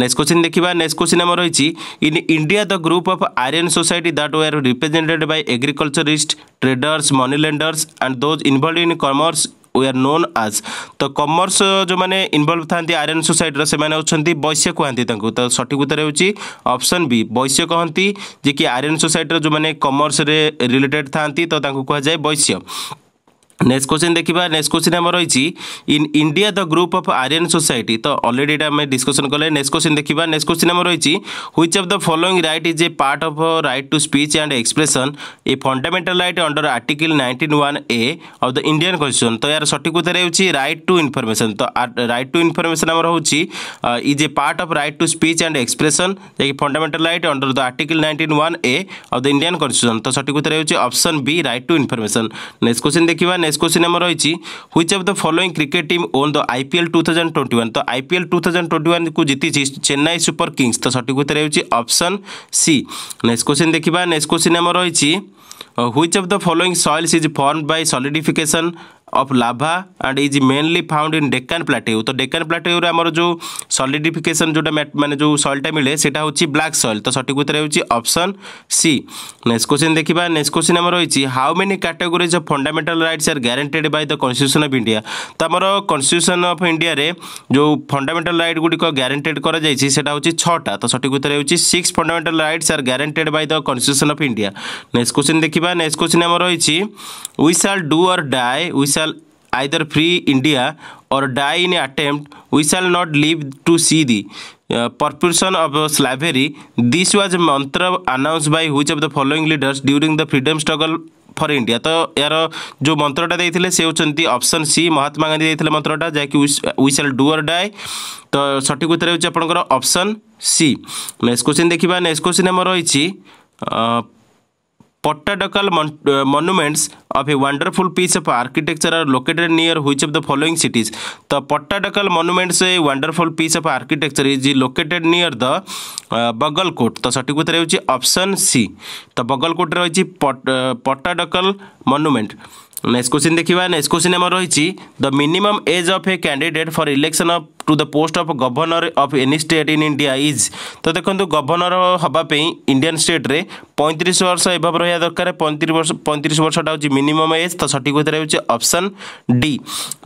নেক্সট কোশ্চিন দেখিবা নেক্সট কোশ্চিন আমার রয়েছে in India the group of iron society that were represented by agriculturist traders money lenders and those involved in commerce were known as ତ କମର୍ସ ଯେଉଁମାନେ ଇନଭଲ୍ଭ ଥାନ୍ତି ଆର୍ୟନ୍ ସୋସାଇଟିର ସେମାନେ ହେଉଛନ୍ତି ବୈଶ୍ୟ କୁହନ୍ତି ତାଙ୍କୁ ତ ସଠିକ୍ ଉତ୍ତର ହେଉଛି ଅପସନ୍ ବି ବୈଶ୍ୟ କହନ୍ତି ଯେ କି ଆର୍ୟନ୍ ସୋସାଇଟିର ଯେଉଁମାନେ କମର୍ସରେ ରିଲେଟେଡ୍ ଥାନ୍ତି ତ ତାଙ୍କୁ କୁହାଯାଏ ବୈଶ୍ୟ नेक्स्ट क्वेश्चन देखा नेक्स्ट क्वेश्चन आम रही in India the group of Aryan society तो ऑलरेडी अलरेडी आम डिस्कसन कले नेक्स्ट क्वेश्चन देखा नेक्स्ट क्वेश्चन आम रही which of the following right is a part of right to speech and expression a fundamental right under article nineteen one A of the Indian question तो यार सठिक उत्तर हो रईट टू इनफर्मेसन तो रईट टू इनफर्मेशन आम हूँ is a part of right to speech and expression जैसे fundamental right under the article nineteen one A of the Indian constitution तो सठिक उत्तर होती option B right to information next question देखा নেক্সট কোশ্চিন আমার রয়েছে which of the following cricket team won the IPL two thousand twenty one তো আইপিএল টু থাউজেন্ড টোয়েন্টি ওয়ানকু জিতিছি চেন্নাই সুপর কিংস তো সঠিক উত্তর ହେଉଛି অপସନ୍ ସି ନେକ୍ସଟ କୋଶ୍ଚିନ୍ ଦେଖିବା ନେକ୍ସଟ କୋଶ୍ଚିନ୍ ଆମର ରହିଛି which of the following soils is form by solidification of lava and is mainly found in Deccan plateau तो डेकान प्लाटेव आम जो सलीडिफिकेसन जो मैंने जो सल्टा मिले से ब्लाक सल तो सठिक उत्तर होप्शन सी नेक्स्ट क्वेश्चन देखा नेक्स्ट क्वेश्चन आम रही how many categories of fundamental rights are guaranteed by the constitution of India तो आम कन्स्टिट्यूशन अफ इंडिया जो फंडामेटाल रईट गुड़िक ग्यारंटेड कर छटा तो सठिक उत्तर हो six fundamental rights are guaranteed by the constitution of India next question देखा नेक्स्ट क्वेश्चन आम रही will do or die shall either free India or die in attempt, we shall not live to see the uh, perpetration of slavery. This was a mantra announced by which of the following leaders during the freedom struggle for India तो यार जो मंत्रटा देते से होती ऑप्शन सी महात्मा गांधी देते मंत्रटा जहाँकि वी साल डुअर डाए तो सठिक उत्तर हूँ आपर ऑप्शन सी नेक्स्ट क्वेश्चन देखा नेक्स्ट क्वेश्चन आम रही Pottadakal mon uh, monuments of a wonderful piece of architecture are located near which of the following cities? The Pottadakal monuments a wonderful piece of architecture is located near the uh, Bagalkot. तो सठिक उत्तर ହେଉଛି ଅପସନ୍ ସି ତ ବଗଲକୋଟରେ ରହିଛି ପଟ୍ଟାଡକଲ ମନୁମେଣ୍ଟ ନେକ୍ସଟ କୋଶ୍ଚିନ୍ ଦେଖିବା ନେକ୍ସଟ କୋଶ୍ଚିନ୍ ଆମର ରହିଛି the minimum age of a candidate for election of to the post of governor of any state in India is ତ ଦେଖନ୍ତୁ ଗଭର୍ଣ୍ଣର ହେବା ପାଇଁ ଇଣ୍ଡିଆନ୍ ଷ୍ଟେଟ୍ରେ ପଇଁତିରିଶ ବର୍ଷ ଏଭବ ରହିବା ଦରକାର ପଇଁତିରିଶ ବର୍ଷ ପଇଁତିରିଶ ବର୍ଷଟା ହେଉଛି ମିନିମମ୍ ଏଜ୍ ତ ସଠିକ୍ ଉତ୍ତର ହେଉଛି ଅପସନ୍ ଡି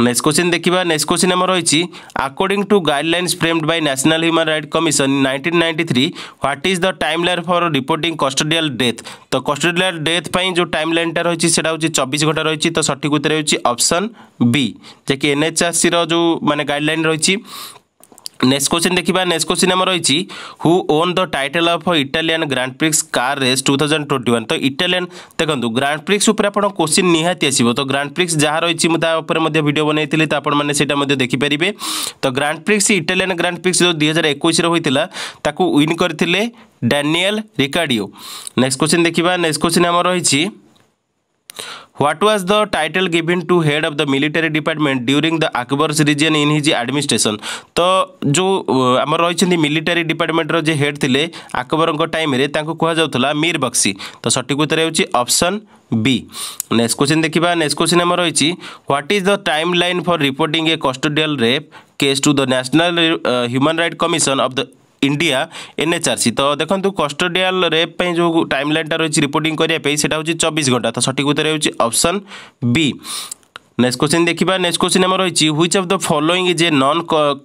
ନେକ୍ସଟ କୋଶ୍ଚିନ୍ ଦେଖିବା ନେକ୍ସଟ କୋଶ୍ଚିନ୍ ଆମର ରହିଛି according to guidelines framed by national human right commission nineteen ninety three what is the time line for reporting custodial death ତ କଷ୍ଟୋଡ଼ିଆଲ୍ ଡେଥ୍ ପାଇଁ ଯେଉଁ ଟାଇମ୍ ଲାଇନ୍ଟା ରହିଛି ସେଇଟା ହେଉଛି ଚବିଶ ଘଣ୍ଟା ରହିଛି রয়েছে তো সঠিক উত্তর হচ্ছে অপশন বি যে কি এনএচআরসির যে মানে গাইডলাইন রয়েছে নেক্সট কোশ্চিন দেখিবা নেক্সট কোশ্চিন আমার রয়েছে who won the title of Italian Grand Prix car race two thousand twenty one তো ইটালিয়ান দেখুন গ্রান্ড প্রিক্স উপরে আপনার কোশ্চিন নিহতি আসবে তো গ্রান্ড প্রিক্স যা রয়েছে তা উপরে ভিডিও বনাইলি তো আপনার সেটা দেখিপারে তো Grand Prix Italian Grand Prix যে দুই হাজার একুশে হয়েছিল তাকে উইন করে ড্যানিয়েল রিকার্ডিও নেক্সট কোশ্চিন দেখিবা নেক্সট কোশ্চিন আমার রয়েছে What was the title given to head of the military department during the Akbar's region in his administration? तो जो आम रही मिलिटारी डिपार्टमेंटर जे हेड थे आकबर टाइम कहुला मीर बक्सी तो सठिक उत्तर होप्शन बी नेक्स्ट क्वेश्चन देखा नेक्स्ट क्वेश्चन आम रही what is the time line for reporting a custodial rape case to the national human right commission of the India NHRC তো দেখুন কষ্টডিয়াল রেপ পাই যে টাইম লাইনটা রয়েছে রিপোর্টিং করা সেটা হচ্ছে চব্বিশ ঘন্টা তো সঠিক बी হচ্ছে क्वेश्चन বি নেক্সট देखा नेक्स्ट क्वेश्चन आम रही which of the following J non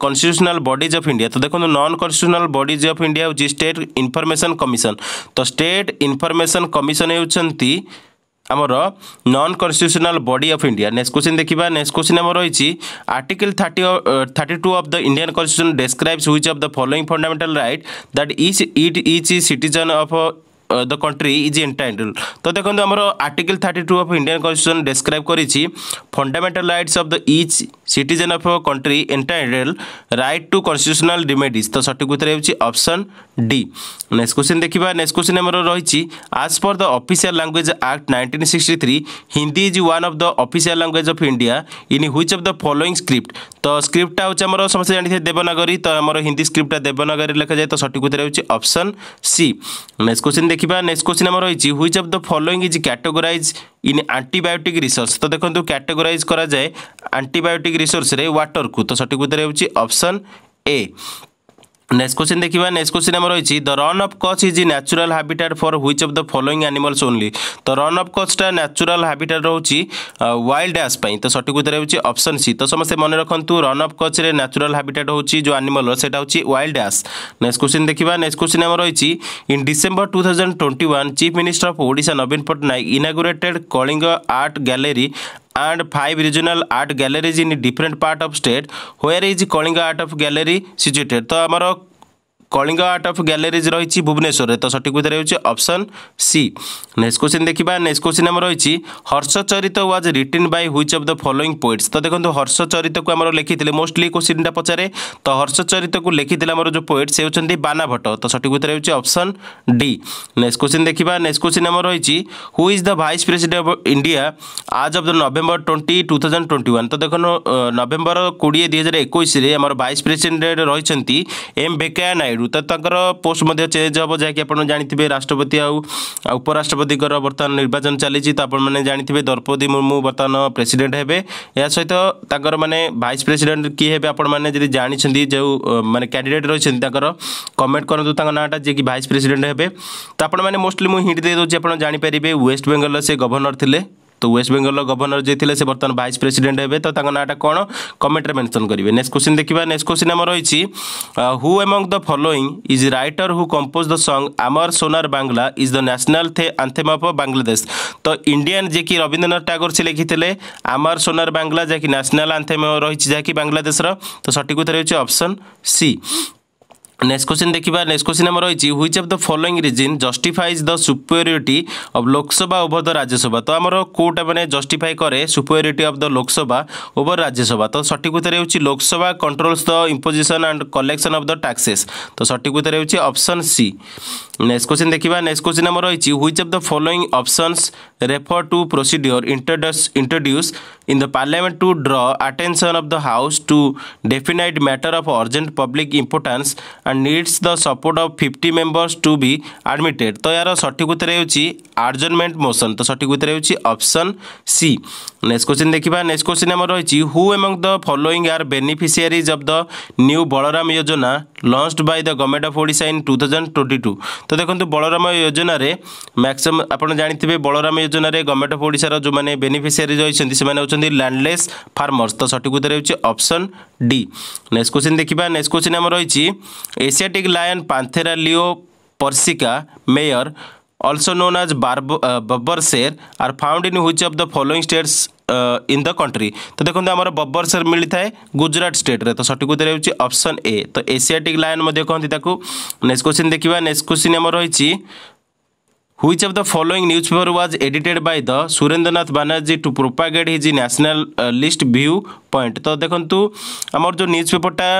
constitutional bodies of India तो देखो non constitutional bodies of India हूँ स्टेट इनफर्मेशन कमिशन तो स्टेट इनफर्मेसन कमिशन होती ଆମର non constitutional body of India next question ଦେଖିବା ନେକ୍ସଟ କ୍ୱେଶ୍ଚିନ୍ ଆମର ରହିଛି article thirty thirty two of the Indian constitution describes which of the following fundamental right that each it each citizen of the country is entitle तो देखो आम article thirty two of Indian constitution describe कर fundamental rights of the each citizen of a country entitle right to constitutional remedies तो सठिक उत्तर होप्सन डी नेक्स्ट क्वेश्चन देखा नेक्स्ट क्वेश्चन आम रही as per the official language act nineteen sixty three Hindi is one of the official language of India in which of the following script तो स्क्रिप्टा हो आम जानते हैं देवनागरी तो आम हिंदी स्क्रिप्टा देवनागरी लिखा जाए तो सठिक उत्तर होप्सन सी नेक्स्ट क्वेश्चन देख ଦେଖିବା ନେକ୍ସଟ କ୍ୱେଶ୍ଚିନ୍ ଆମର ରହିଛି which of the following is categorize in antibiotic resource ତ ଦେଖନ୍ତୁ କ୍ୟାଟେଗୋରାଇଜ୍ କରାଯାଏ ଆଣ୍ଟିବାୟୋଟିକ୍ ରିସୋର୍ସରେ ୱାଟରକୁ ତ ସଠିକ ଉତ୍ତର ହେଉଛି ଅପସନ୍ ଏ নেক্সট কোশ্চিন দেখবা নেক্সট কোশ্চিন আমার রয়েছে the Rann of Kutch is natural habitat for which of the following animals only তো রন অফ কচটা ন্যাচুরাল হাবিটাট রয়েছে ওয়াইল্ড আস তো সঠিক উত্তর হচ্ছে অপশন সি তো সমস্তে মনে রাখতু রন অফ কচরে ন্যাচুরাল হাবিটাট হচ্ছে যে আনিমাল সেটা হচ্ছে ওয়াইল্ড আস নেক্সট কোশ্চিন দেখবা নেক্সট কোশ্চিন আমার রয়েছে in December two thousand twenty one chief minister of Odisha Nabin Patnaik inaugurated Kalinga art gallery and 5 regional art galleries in different part of state where is Kalinga Art of Gallery situated তো আমার কলিঙ্গ আর্ট অফ গ্যালেরিজ রয়েছে ভুবনেশ্বরের তো সঠিক উত্তর হচ্ছে অপশন সি নেক্সট কোশ্চিন দেখবা নেক্সট কোশ্চিন আমার রয়েছে Harshacharita was written by which of the following poets তো দেখুন হর্ষচরিতক আমার লিখিলে মোস্টলি কোশ্চিনটা পচারে তো হর্ষচরিতক লিখিলে আমার যে পোয়েটস সে হচ্ছেন বানা ভট্ট তো সঠিক উত্তর হচ্ছে অপশন ডি নেক্সট কোশ্চিন দেখবা নেক্সট কোশ্চিন আমার রয়েছে who is the vice president of India as of the November twenty two thousand twenty one তো দেখুন নভেম্বর কোড়িয়ে দুই হাজার একুশে আমার ভাইস প্রেসিডেন্ট রয়েছেন এম ভেঙ্কাইয়া নাইডু ନାରୀରୁ ତ ତାଙ୍କର ପୋଷ୍ଟ ମଧ୍ୟ ଚେଞ୍ଜ ହେବ ଯାହାକି ଆପଣ ଜାଣିଥିବେ ରାଷ୍ଟ୍ରପତି ଆଉ ଉପରାଷ୍ଟ୍ରପତିଙ୍କର ବର୍ତ୍ତମାନ ନିର୍ବାଚନ ଚାଲିଛି ତ ଆପଣମାନେ ଜାଣିଥିବେ ଦ୍ରୌପଦୀ ମୁର୍ମୁ ବର୍ତ୍ତମାନ ପ୍ରେସିଡେଣ୍ଟ ହେବେ ଏହା ସହିତ ତାଙ୍କର ମାନେ ଭାଇସ୍ ପ୍ରେସିଡେଣ୍ଟ କିଏ ହେବେ ଆପଣମାନେ ଯଦି ଜାଣିଛନ୍ତି ଯେଉଁ ମାନେ କ୍ୟାଣ୍ଡିଡେଟ୍ ରହିଛନ୍ତି ତାଙ୍କର କମେଣ୍ଟ କରନ୍ତୁ ତାଙ୍କ ନାଁଟା ଯିଏକି ଭାଇସ୍ ପ୍ରେସିଡେଣ୍ଟ ହେବେ ତ ଆପଣମାନେ ମୋଷ୍ଟଲି ମୁଁ ହିଣ୍ଟ ଦେଇଦେଉଛି ଆପଣ ଜାଣିପାରିବେ ୱେଷ୍ଟ ବେଙ୍ଗଲର ସେ ଗଭର୍ଣ୍ଣର ଥିଲେ তো ওয়েস্ট বেঙ্গলর গভর্নর যে ଥିଲେ ସେ ବର୍ତ୍ତମାନ ଭାଇସ୍ ପ୍ରେସିଡେଣ୍ଟ ହେବେ ତ ତାଙ୍କ ନାଁଟା କ'ଣ କମେଣ୍ଟରେ ମେନସନ୍ କରିବେ ନେକ୍ସଟ କ୍ୱେଶ୍ଚିନ୍ ଦେଖିବା ନେକ୍ସଟ କ୍ୱେଶ୍ଚିନ୍ ଆମର ରହିଛି who among the following is writer who compose the song Amar Sonar Bangla is the national the anthem of Bangladesh ତ ଇଣ୍ଡିଆନ୍ ଯେ କି ରବୀନ୍ଦ୍ରନାଥ ଟାଗୋର ସେ ଲେଖିଥିଲେ ଆମର ସୋନାର ବାଙ୍ଗଲା ଯାହାକି ନ୍ୟାସନାଲ ଆନ୍ଥେମ୍ ରହିଛି ଯାହାକି ବାଂଲାଦେଶର ତ ସଠିକ ଉତ୍ତର ହେଉଛି ଅପସନ୍ ସି নেক্সট কোশ্চিন দেখিবা নেক্সট কোশ্চিন আমার রয়েছে which of the following reason justifies the superiority of Lok Sabha over the Rajya Sabha তো আমার কোটা মানে জস্টিফাই করে superiority of the Lok Sabha over Rajya Sabha তো সঠিক উত্তর হচ্ছে Lok Sabha controls the imposition and collection of the taxes তো সঠিক উত্তর হচ্ছে অপশন সি নেক্সট কোশ্চিন দেখিবা নেক্সট কোশ্চিন আমার রয়েছে which of the following options refer to procedure introduced introduce in the parliament to draw attention of the house to definite matter of urgent public importance and needs the support of 50 members to be admitted তো ইয়ার সঠিক উত্তর ହେଉଛି আর্জনমেন্ট মোশন তো সঠিক উত্তর ହେଉଛି অপশন সি নেক্সট কোশ্চিন দেখিবা নেক্সট কোশ্চিন আমার রয়েছে who among the following are beneficiaries of the new Balaram Yojana launched by the government of Odisha in two thousand twenty two তো দেখুন বলরাম যোজনার ম্যাক্সিম আপনার জাঁথিবে বলরাম যোজনার গভর্নমেন্ট অফ ওড়িশার যে বেনিফিসিয়ারি রয়েছেন সে হচ্ছেন ল্যান্ডলেস ফার্মর্স তো সঠিক উত্তর হচ্ছে অপশন ডি নেক্সট কোশ্চিন দেখিবা নেক্সট কোশ্চিন আমার রয়েছে Asiatic lion Panthera leo persica mayor also known as babbar uh, are found in which of the following states in the country तो देखो आम बब्बर शेर मिलता है गुजरात स्टेट रे तो सठिक उत्तर होप्शन ए तो एशियाटिक लायन कहते नेक्स्ट क्वेश्चन देखा नेक्स्ट क्वेश्चन आम रही Which of the following newspaper was edited by the Surendranath Banerjee to propagate his nationalist viewpoint? तो देखो आमर जो न्यूज पेपरटा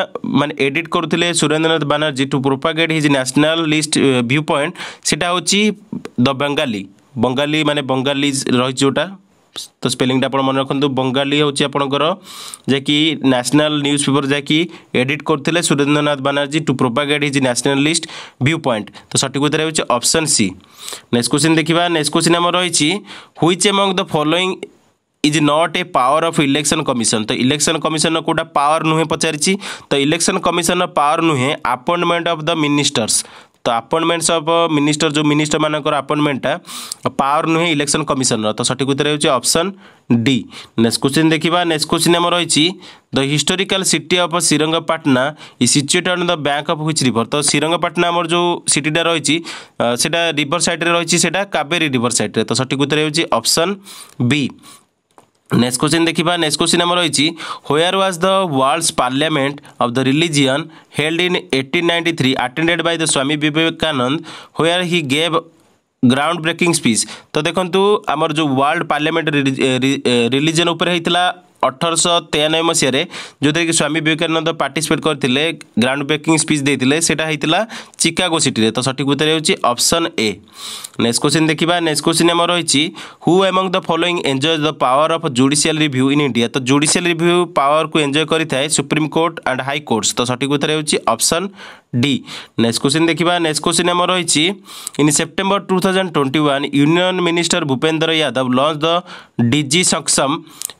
मान edit करुले Surendranath Banerjee to propagate his nationalist view point से द बंगाली बंगाली मान बंगाली रही जोटा ତ ସ୍ପେଲିଂଟା ଆପଣ ମନେ ରଖନ୍ତୁ ବଙ୍ଗାଲି ହେଉଛି ଆପଣଙ୍କର ଯାହାକି ନ୍ୟାସନାଲ୍ ନ୍ୟୁଜ୍ ପେପର୍ ଯାହାକି ଏଡିଟ୍ କରୁଥିଲେ Surendranath Banerjee to propagate his nationalist viewpoint ତ ସଠିକ୍ ଉତ୍ତର ହେଉଛି ଅପସନ୍ ସି ନେକ୍ସଟ କ୍ୱେଶ୍ଚିନ୍ ଦେଖିବା ନେକ୍ସଟ କ୍ୱେଶ୍ଚିନ୍ ଆମର ରହିଛି which among the following is not a power of election commission ତ ଇଲେକ୍ସନ୍ କମିଶନ୍ର କେଉଁଟା ପାୱାର ନୁହେଁ ପଚାରିଛି ତ ଇଲେକ୍ସନ୍ କମିଶନ୍ର ପାୱାର ନୁହେଁ ଆପଏଣ୍ଟମେଣ୍ଟ ଅଫ୍ ଦ ମିନିଷ୍ଟର୍ସ तो आपइंटमेंट अफ मिनिस्टर जो मिनिस्टर मान आपइंटमेंटा पावर नुहे इलेक्शन कमिशन रो सठिक उत्तर होप्शन डी नेक्स्ट क्वेश्चन देखा नेक्स्ट क्वेश्चन आम रही the historical city of Srirangapatna is situated the bank of which river तो श्रीरंगपाटना जो सिटा रही रिवर सैड्रे रही कावेरी रिवर सैड्रे तो सठिक उत्तर होप्शन बी ନେକ୍ସଟ କ୍ୱେଶ୍ଚିନ୍ ଦେଖିବା ନେକ୍ସଟ କ୍ୱେଶ୍ଚିନ୍ ଆମର ରହିଛି where was the world's parliament of the religion held in eighteen ninety three attended by the Swami Vivekananda where he gave ground breaking speech তো দেখুন আমার যে ওয়ার্ল্ড পার্লামেন্ট রিলিজন উপরে হয়েছিল ଅଠରଶହ ତେୟାନବେ ମସିହାରେ ଯେଉଁଥିରେ କି ସ୍ୱାମୀ ବିବେକାନନ୍ଦ ପାର୍ଟିସିପେଟ୍ କରିଥିଲେ ଗ୍ରାଉଣ୍ଡ ବ୍ରେକିଂ ସ୍ପିଚ୍ ଦେଇଥିଲେ ସେଇଟା ହେଇଥିଲା ଚିକାଗୋ ସିଟିରେ ତ ସଠିକ୍ ଉତ୍ତର ହେଉଛି ଅପସନ୍ ଏ ନେକ୍ସଟ କୋଶ୍ଚିନ୍ ଦେଖିବା ନେକ୍ସଟ କୋଶ୍ଚିନ୍ ଆମର ରହିଛି who among the following enjoy the power of judicial review in India ତ ଜୁଡ଼ିସିଆଲ ରିଭ୍ୟୁ ପାୱାରକୁ ଏନ୍ଜୟ କରିଥାଏ supreme court and high courts ତ ସଠିକ୍ ଉତ୍ତର ହେଉଛି ଅପସନ୍ ଡି ନେକ୍ସଟ କୋଶ୍ଚିନ୍ ଦେଖିବା ନେକ୍ସଟ କୋଶ୍ଚିନ୍ ଆମର ରହିଛି in September two thousand twenty one union minister Bhupender Yadav launch the digi Saksham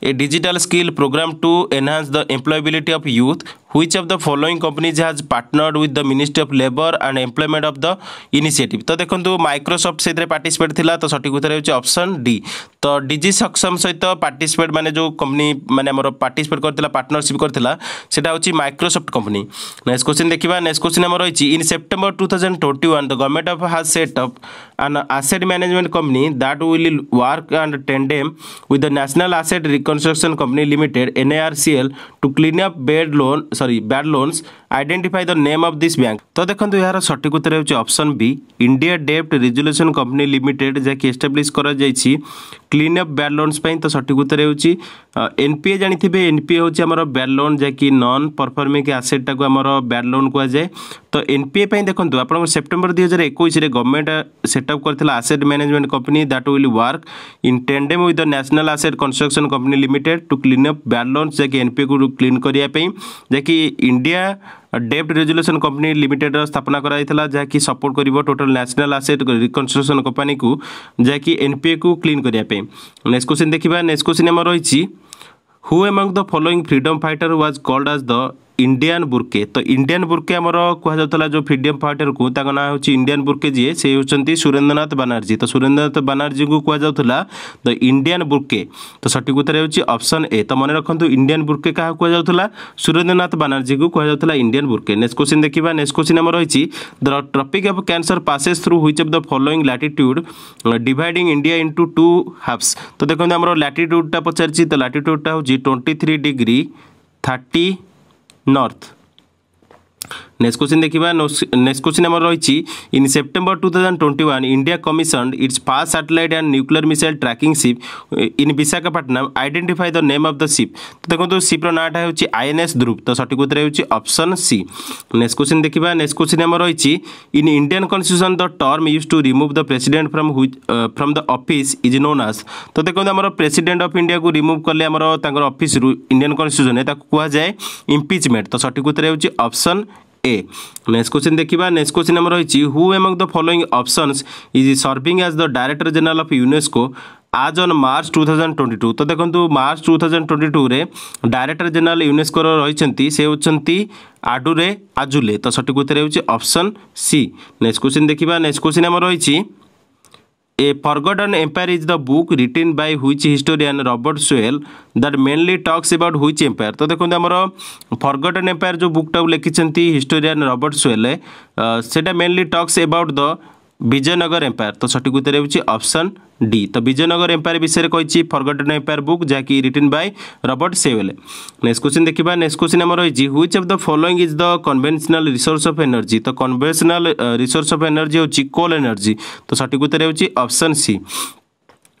a digital skill program to enhance the employability of youth which of the following companies has partnered with the ministry of labor and employment of the initiative ତ ଦେଖନ୍ତୁ ମାଇକ୍ରୋସଫ୍ଟ ସେଥିରେ ପାର୍ଟିସିପେଟ୍ ଥିଲା ତ ସଠିକ୍ ଉତ୍ତର ହେଉଛି ଅପସନ୍ ଡି ତ ଡିଜି ସକ୍ଷମ ସହିତ ପାର୍ଟିସିପେଟ୍ ମାନେ ଯେଉଁ କମ୍ପାନୀ ମାନେ ଆମର ପାର୍ଟିସିପେଟ୍ କରିଥିଲା ପାର୍ଟନରସିପ୍ କରିଥିଲା ସେଟା ହେଉଛି ମାଇକ୍ରୋସଫ୍ଟ କମ୍ପାନୀ ନେକ୍ସଟ କ୍ୱେଶ୍ଚିନ୍ ଦେଖିବା ନେକ୍ସଟ କ୍ୱେଶ୍ଚିନ୍ ଆମର ରହିଛି in September two thousand twenty one the government of has set up an asset management company that will work and tandem with the national asset reconstruction company limited NARCL to clean up bad loan sorry bad loans identify the name of this bank तो देखो यार सठिक उत्तर तो होची ऑप्शन बी इंडिया डेप्ट resolution company limited Jack establish कर क्लीन अफ़ बैड लोन्स तो सठिक उत्तर होची एनपीए जानिथिबे एनपीए होची हमर बैड लोन जैक नन परफर्मिंग एसेट टाको हमर बैड लोन कहुए तो एनपीए पई देखंतु आपण सेप्टेम्बर हजार एक गवर्नमेंट सेटअप करता asset management company that will work in tandem with the national asset construction company limited to clean up bad loans Jack NPA को क्लीन करिया पई ଯାହାକି ଇଣ୍ଡିଆ ଡେପ୍ଟ ରେଜୁଲେସନ୍ କମ୍ପାନୀ ଲିମିଟେଡ଼ର ସ୍ଥାପନା କରାଯାଇଥିଲା ଯାହାକି ସପୋର୍ଟ କରିବ ଟୋଟାଲ୍ ନ୍ୟାସନାଲ୍ ଆସେଟ୍ ରିକନ୍ଷ୍ଟ୍ରକ୍ସନ୍ କମ୍ପାନୀକୁ ଯାହାକି ଏନ୍ପିଏକୁ କ୍ଲିନ୍ କରିବା ପାଇଁ ନେକ୍ସଟ କ୍ୱେଶ୍ଚିନ୍ ଦେଖିବା ନେକ୍ସଟ କ୍ୱେଶ୍ଚିନ୍ ଆମର ରହିଛି who among the following freedom fighter was called as the Indian Burke তো ইন্ডিয়ান বুর্কে আমার কুহযাওয়া যে ফ্রিডম ফাইটর কু তা না হচ্ছে ইন্ডিয়ান বুর্কে যে সে হচ্ছেন সুরেন্দ্রনাথ বানার্জী তো Surendranath Banerjee কুহযাওয়া the Indian Burke তো সঠিক উত্তর হচ্ছে অপশন এ তো মনে রাখতু ইন্ডিয়ান বুর্কে কাহা কুহযাওয়া সুরেন্দ্রনাথ বানার্জী কুহযাওয়া ইন্ডিয়ান বুর্কে নেক্সট কোশ্চিন দেখা নেক্সট কোশ্চিন আমার রয়েছে the tropic of cancer passes through which of the following latitude dividing India into two halves ତ ଦେଖନ୍ତୁ ଆମର ଲାଟିଟ୍ୟୁଡ଼୍ଟା ପଚାରିଛି ତ ଲାଟିଟ୍ୟୁଡ଼୍ଟା ହେଉଛି twenty three degree thirty north next question দেখিবা নেক্সট কোশ্চিন আমার রয়েছে in September two thousand twenty one India commission its first satellite and nuclear missile tracking ship in Visakhapatnam identify the name of the ship তো দেখুন সিপ্র নাঁটা হচ্ছে আইএনএস ধ্রুব তো সঠিক উত্তর হচ্ছে অপশন সি নেক্সট কোশ্চিন দেখিবা নেক্সট কোশ্চিন আমার রয়েছে in Indian constitution the term use to remove the president from from the office is known as तो देखो आम प्रेसिडेंट अफ इंडिया को रिमूव कले अफिस इंडियान कन्स्टिट्यूशन ताकू कहुए इम्पिचमेंट तो सठिक उत्तर होती अप्सन ए नेक्स्ट क्वेश्चन देखा नेक्स्ट क्वेश्चन आम रही who among the following options is serving as the director general of UNESCO as on March two thousand twenty two तो देखो March two thousand twenty two में डायरेक्टर जेनेल यूनेस्को रही से होती आडुरे आजुले तो सठिक उत्तर होप्शन सी नेक्स्ट क्वेश्चन देखा नेक्स्ट क्वेश्चन आम रही A Forgotten Empire is the book written by which historian Robert Sewell that mainly talks about which empire तो देखो आमर Forgotten Empire जो बुक टाक लिखिं हिस्टोरियान रबर्ट स्वेल सेटा mainly talks about the Vijayanagara empire तो सठिक उत्तर होप्शन डी तो विजयनगर एम्पायर विषय में कही फरगटन एम्पायर बुक जहाँकि written by Robert Sewell next question देखा नेक्स्ट क्वेश्चन आम रही which of the following is the conventional resource of energy तो conventional resource of energy coal energy तो सठिक उत्तर होप्शन सी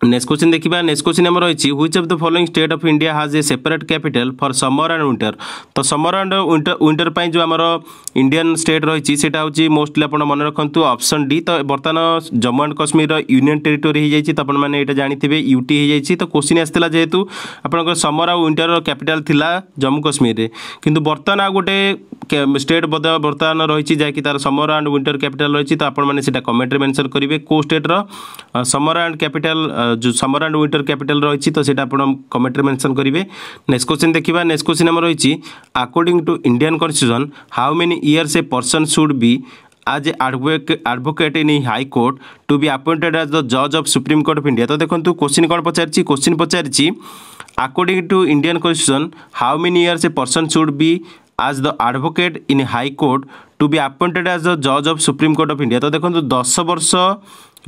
नेक्स्ट क्वेश्चन देखा नेक्स्ट क्वेश्चन आम रही which of the following state of India has a separate capital for summer and winter तो समर एंड विंटर पर जो आम इंडियान स्टेट रही है मोस्टली आप मन रखु अप्सन डी तो बर्तमान Jammu and Kashmir union territory होती तो आपटा जानते यूटी हो जाए तो क्वेश्चन आसाला जेहतु आप समर आंटर कैपिटाल था जम्मू कश्मीर में कितु बर्तन आ गए स्टेट बद बर्तमान रही जैकि तार समर आंड विंटर कैपिटाल रही तो आपटा कमेन्ट्रे मेनसन करेंगे कौ स्टेट्र समर आंड कैपिटाल ଯେଉଁ ସମର ଆଣ୍ଡ ୱିଣ୍ଟର କ୍ୟାପିଟାଲ୍ ରହିଛି ତ ସେଇଟା ଆପଣ କମେଣ୍ଟରେ ମେନସନ୍ କରିବେ ନେକ୍ସଟ କୋଶ୍ଚିନ୍ ଦେଖିବା ନେକ୍ସଟ କୋଶ୍ଚିନ୍ ଆମର ରହିଛି according to Indian constitution how many years a person should be as a advocate in a high court to be appointed as the judge of supreme court of india তো দেখুন কোশ্চিন কোণ পচারিছি question পচারিছি according to Indian constitution how many years a person should be as the advocate in a high court to be appointed as the judge of supreme court of india তো দেখুন দশ বর্ষ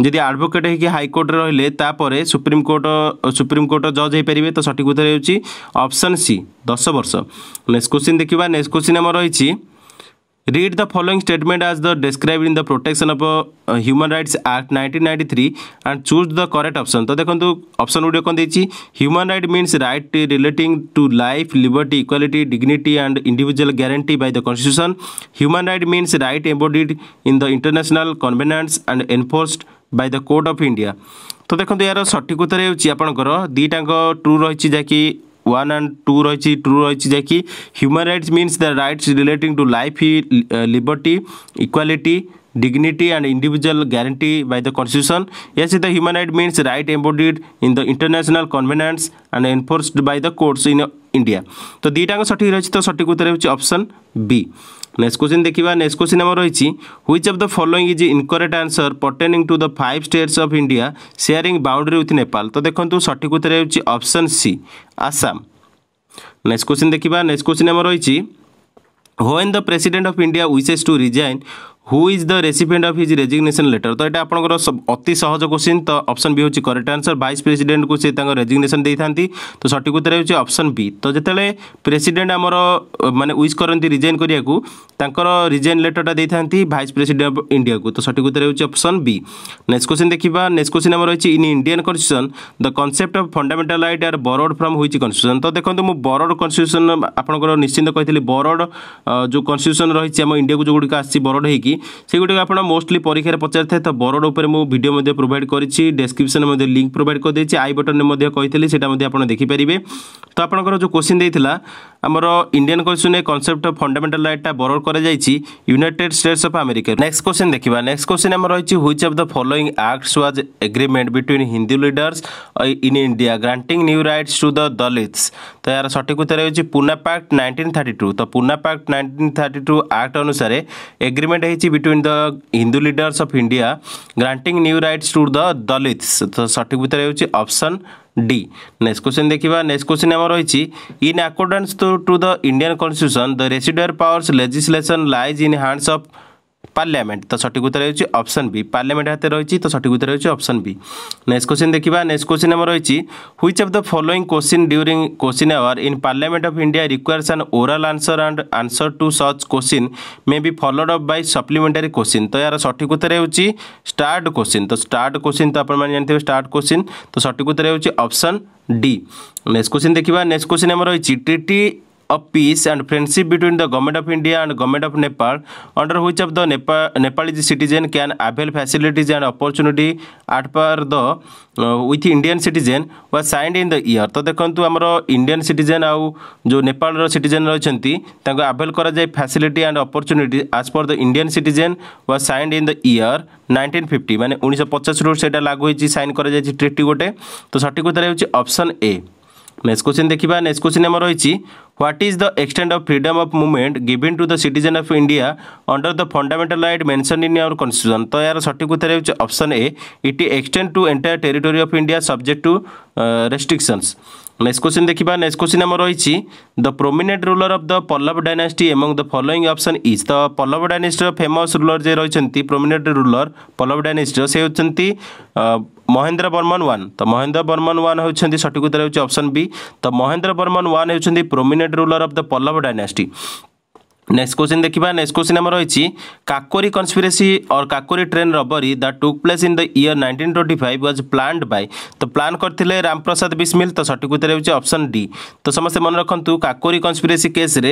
ଯଦି ଆଡ଼ଭୋକେଟ୍ ହେଇକି ହାଇକୋର୍ଟରେ ରହିଲେ ତାପରେ ସୁପ୍ରିମକୋର୍ଟ ସୁପ୍ରିମକୋର୍ଟ ଜଜ୍ ହେଇପାରିବେ ତ ସଠିକ୍ ଉତ୍ତର ହେଉଛି ଅପସନ୍ ସି ଦଶ ବର୍ଷ ନେକ୍ସଟ କୋଶ୍ଚିନ୍ ଦେଖିବା ନେକ୍ସଟ କୋଶ୍ଚିନ୍ ଆମର ରହିଛି read the following statement as the described in the protection of a human rights act 1993 and choose the correct option तो देखो ऑप्शन गुड़े कौन देती human right means right relating to life liberty equality dignity and individual guarantee by the constitution human right means right embodied in the international covenants and enforced by the court of India ତ ଦେଖନ୍ତୁ ଏହାର ସଠିକ୍ ଉତ୍ତର ହେଉଛି ଆପଣଙ୍କର ଦୁଇଟାଙ୍କ ଟ୍ରୁ ରହିଛି ଯାହାକି ওয়ান অ্যান্ড টু রয়েছে টু রয়েছে যা কি human rights means the rights relating to life liberty equality dignity and individual guarantee by the constitution yes the human right means right embodied in the international covenants and enforced by the courts in india তো দুইটাঙ্ক সঠিক রয়েছে তো সঠিক উত্তর হচ্ছে অপশন বি নেক্সট কোশ্চিন দেখিবা নেক্সট কোশ্চিন আমার রয়েছে which of the following is incorrect answer pertaining to the five states of India sharing boundary with Nepal তো দেখুন সঠিক উত্তর হচ্ছে option C Assam next question দেখিবা নেক্সট কোশ্চিন আমার রয়েছে when the president of India wishes to resign who is the recipient of his resignation letter ତ ଏଇଟା ଆପଣଙ୍କର ଅତି ସହଜ କୋଶ୍ଚିନ୍ ତ ଅପସନ୍ ବି ହେଉଛି କରେକ୍ଟ ଆନ୍ସର୍ ଭାଇସ୍ ପ୍ରେସିଡେଣ୍ଟକୁ ସେ ତାଙ୍କ ରେଜିଗ୍ନେସନ୍ ଦେଇଥାନ୍ତି ତ ସଠିକ୍ ଉତ୍ତର ହେଉଛି ଅପସନ୍ ବି ତ ଯେତେବେଳେ ପ୍ରେସିଡେଣ୍ଟ ଆମର ମାନେ ୱିଜ୍ କରନ୍ତି ରିଜାଇନ୍ କରିବାକୁ ତାଙ୍କର ରିଜାଇନ୍ ଲେଟର୍ଟା ଦେଇଥାନ୍ତି ଭାଇସ୍ ପ୍ରେସିଡେଣ୍ଟ ଅଫ୍ ଇଣ୍ଡିଆକୁ ତ ସଠିକ୍ ଉତ୍ତର ହେଉଛି ଅପସନ୍ ବି ନେକ୍ସଟ କୋଶ୍ଚିନ୍ ଦେଖିବା ନେକ୍ସଟ କୋଶ୍ଚିନ୍ ଆମର ରହିଛି in Indian constitution the concept of fundamental right are borrowed from ହୋଇଛି କନଷ୍ଟିଟ୍ୟୁସନ୍ ତ ଦେଖନ୍ତୁ ମୁଁ ବରୋଡ଼ କନଷ୍ଟିଟ୍ୟୁସନ୍ ଆପଣଙ୍କର ନିଶ୍ଚିନ୍ତ କହିଥିଲି ବରୋଡ଼ ଯେଉଁ କନଷ୍ଟିଟ୍ୟୁସନ୍ ରହିଛି ଆମ ଇଣ୍ଡିଆକୁ ଯେଉଁଗୁଡ଼ିକ ଆସିଛି ବରୋଡ଼ ହେଇକି ରହିଛି ସେଗୁଡ଼ିକ ଆପଣ ମୋଷ୍ଟଲି ପରୀକ୍ଷାରେ ପଚାରିଥାଏ ତ ବରୋଡ଼ ଉପରେ ମୁଁ ଭିଡ଼ିଓ ମଧ୍ୟ ପ୍ରୋଭାଇଡ଼ କରିଛି ଡେସ୍କ୍ରିପ୍ସନ୍ରେ ମଧ୍ୟ ଲିଙ୍କ୍ ପ୍ରୋଭାଇଡ଼ କରିଦେଇଛି ଆଇ ବଟନ୍ରେ ମଧ୍ୟ କହିଥିଲି ସେଇଟା ମଧ୍ୟ ଆପଣ ଦେଖିପାରିବେ ତ ଆପଣଙ୍କର ଯେଉଁ କୋଶ୍ଚିନ୍ ଦେଇଥିଲା ଆମର ଇଣ୍ଡିଆନ୍ କୋଶ୍ଚିନ୍ରେ କନସେପ୍ଟ ଅଫ୍ ଫଣ୍ଡାମେଣ୍ଟାଲ ରାଇଟ୍ଟା ବରୋଡ଼ କରାଯାଇଛି United States of America next question ଦେଖିବା ନେକ୍ସଟ କୋଶ୍ଚିନ୍ ଆମର ରହିଛି which of the following acts was agreement between Hindu leaders in India granting new rights to the Dalits তো এর সঠিক উত্তর হচ্ছে Poona pact nineteen thirty two তো Poona pact nineteen thirty two act অনুসারে এগ্রিমেন্ট হয়েছে between the Hindu leaders of India granting new rights to the Dalits তো সঠিক উত্তর হচ্ছে অপশন ডি নেক্সট কোশ্চেন দেখবা নেক্সট কোশ্চেন আমার রয়েছে in accordance to the Indian constitution the residuary powers legislation lies in hands of parliament तो सठिक उत्तर रही अप्सन बी पार्लियामेंट हाथ रही तो सठिक उत्तर रही अप्सन बी नेक्स्ट क्वेश्चन देखा नेक्स्ट क्वेश्चन रही which of the following question during question hour in parliament of India requires and oral answer and answer to such question may be followed of by supplementary question तो यार सठिक उत्तर होती स्टार्ट क्वेश्चन तो स्टार्ट क्वेश्चन तो आप जानते स्टार्ट क्वेश्चन तो सठिक उत्तर होती डी नेक्स्ट क्वेश्चन देखिए नेक्स्ट क्वेश्चन रही treaty of peace and friendship between the government of India and government of Nepal, under which of the Nepal, Nepalese citizen can avail facilities and opportunity at per the uh, with Indian citizen was signed in the year. तो देखନ୍ତୁ ଆମର Indian citizen ଆଉ जो Nepal ର citizen ରହିଛନ୍ତି ତାଙ୍କୁ avail କରାଯାଏ facility and opportunity as per the Indian citizen was signed in the year 1950 ମାନେ 1950 ରୁ ସେଇଟା ଲାଗୁ ହେଇଛି ସାଇନ୍ କରାଯାଇଛି ଟ୍ରିଟି ଗୋଟେ ତ ସଠିକ ଉତ୍ତର ହେଉଛି ଅପସନ୍ ଏ ନେକ୍ସଟ क्वेश्चन ଦେଖିବା ନେକ୍ସଟ क्वेश्चन ଆମର ରହିଛି What is the extent of freedom of movement given to the citizen of India under the fundamental right mentioned in our constitution? तो यार सठिक उत्तर है option A it extend to entire territory of India subject to restrictions next question देखा नेक्स्ट क्वेश्चन आम रही the prominent ruler of the Pallava dynasty among the following option is the Pallava dynasty famous ruler जे रही प्रोमिनेंट रूलर पल्लव डायनास्टर से होती uh, মহেন্দ্র বর্মন ওয়ান তো মহেন্দ্র বর্মন ওয়ান হচ্ছেন সঠিক উত্তর হচ্ছে অপশন বি তো মহেন্দ্র বর্মন ওয়ান হচ্ছেন prominent ruler of the Pallava dynasty next question দেখিবা নেক্সট কোশ্চিন আমার রয়েছে Kakori conspiracy or Kakori train robbery that took place in the year nineteen twenty five was planned by তো প্লান করলে রামপ্রসাদ বিসমিল তো সঠিক উত্তর হচ্ছে অপশন ডি তো সমস্তে মনে রাখতু কাকোরি কনস্পিরেসি কেস্রে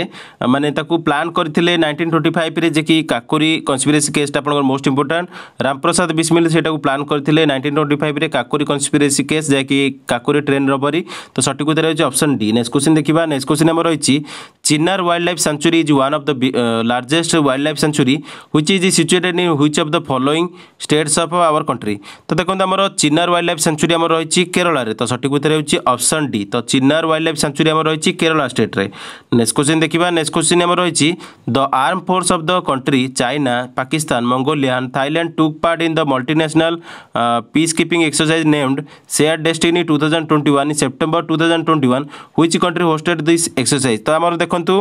মানে তাকে প্লান করে নাইনটিন টোয়েন্টি ফাইভে যে কি কাকোরি কনস্পিরেসি কেসটা আপনার মোস্ট ইম্পর্টাট রামপ্রসাদ বিসমিল সেটা প্লান করে নাইনটিন টোয়েন্টি ফাইভে কাকোরি কনস্পিরেসি কেস যা কি কাকোরি ট্রেন রবরি তো সঠিক উত্তর হচ্ছে অপশন ডি নেক্সট কোশ্চিন দেখা নেক্সট কোশ্চিন আমার রয়েছে Chinnar Wildlife Sanctuary is one of the uh, largest wildlife sanctuary which is situated in which of the following states of our country তো দেখুন আমার চিন্নার ওয়াইল্ড লাইফ স্যাংচুরি আমার রয়েছে কেরলারে তো সঠিক উত্তর হচ্ছে অপশন ডি তো চিন্নার ওয়াইল্ড লাইফ স্যাংচুরি আমার রয়েছে কেরলা স্টেট্রে নেক্সট কোশ্চিন দেখবা নেক্সট কোশ্চিন আমার রয়েছে the arm force of the country China Pakistan Mongolia and Thailand took part in the multinational peace keeping exercise named shared destiny two thousand twenty one in September two thousand twenty one which country hosted this exercise তো আমার দেখুন ଦେଖନ୍ତୁ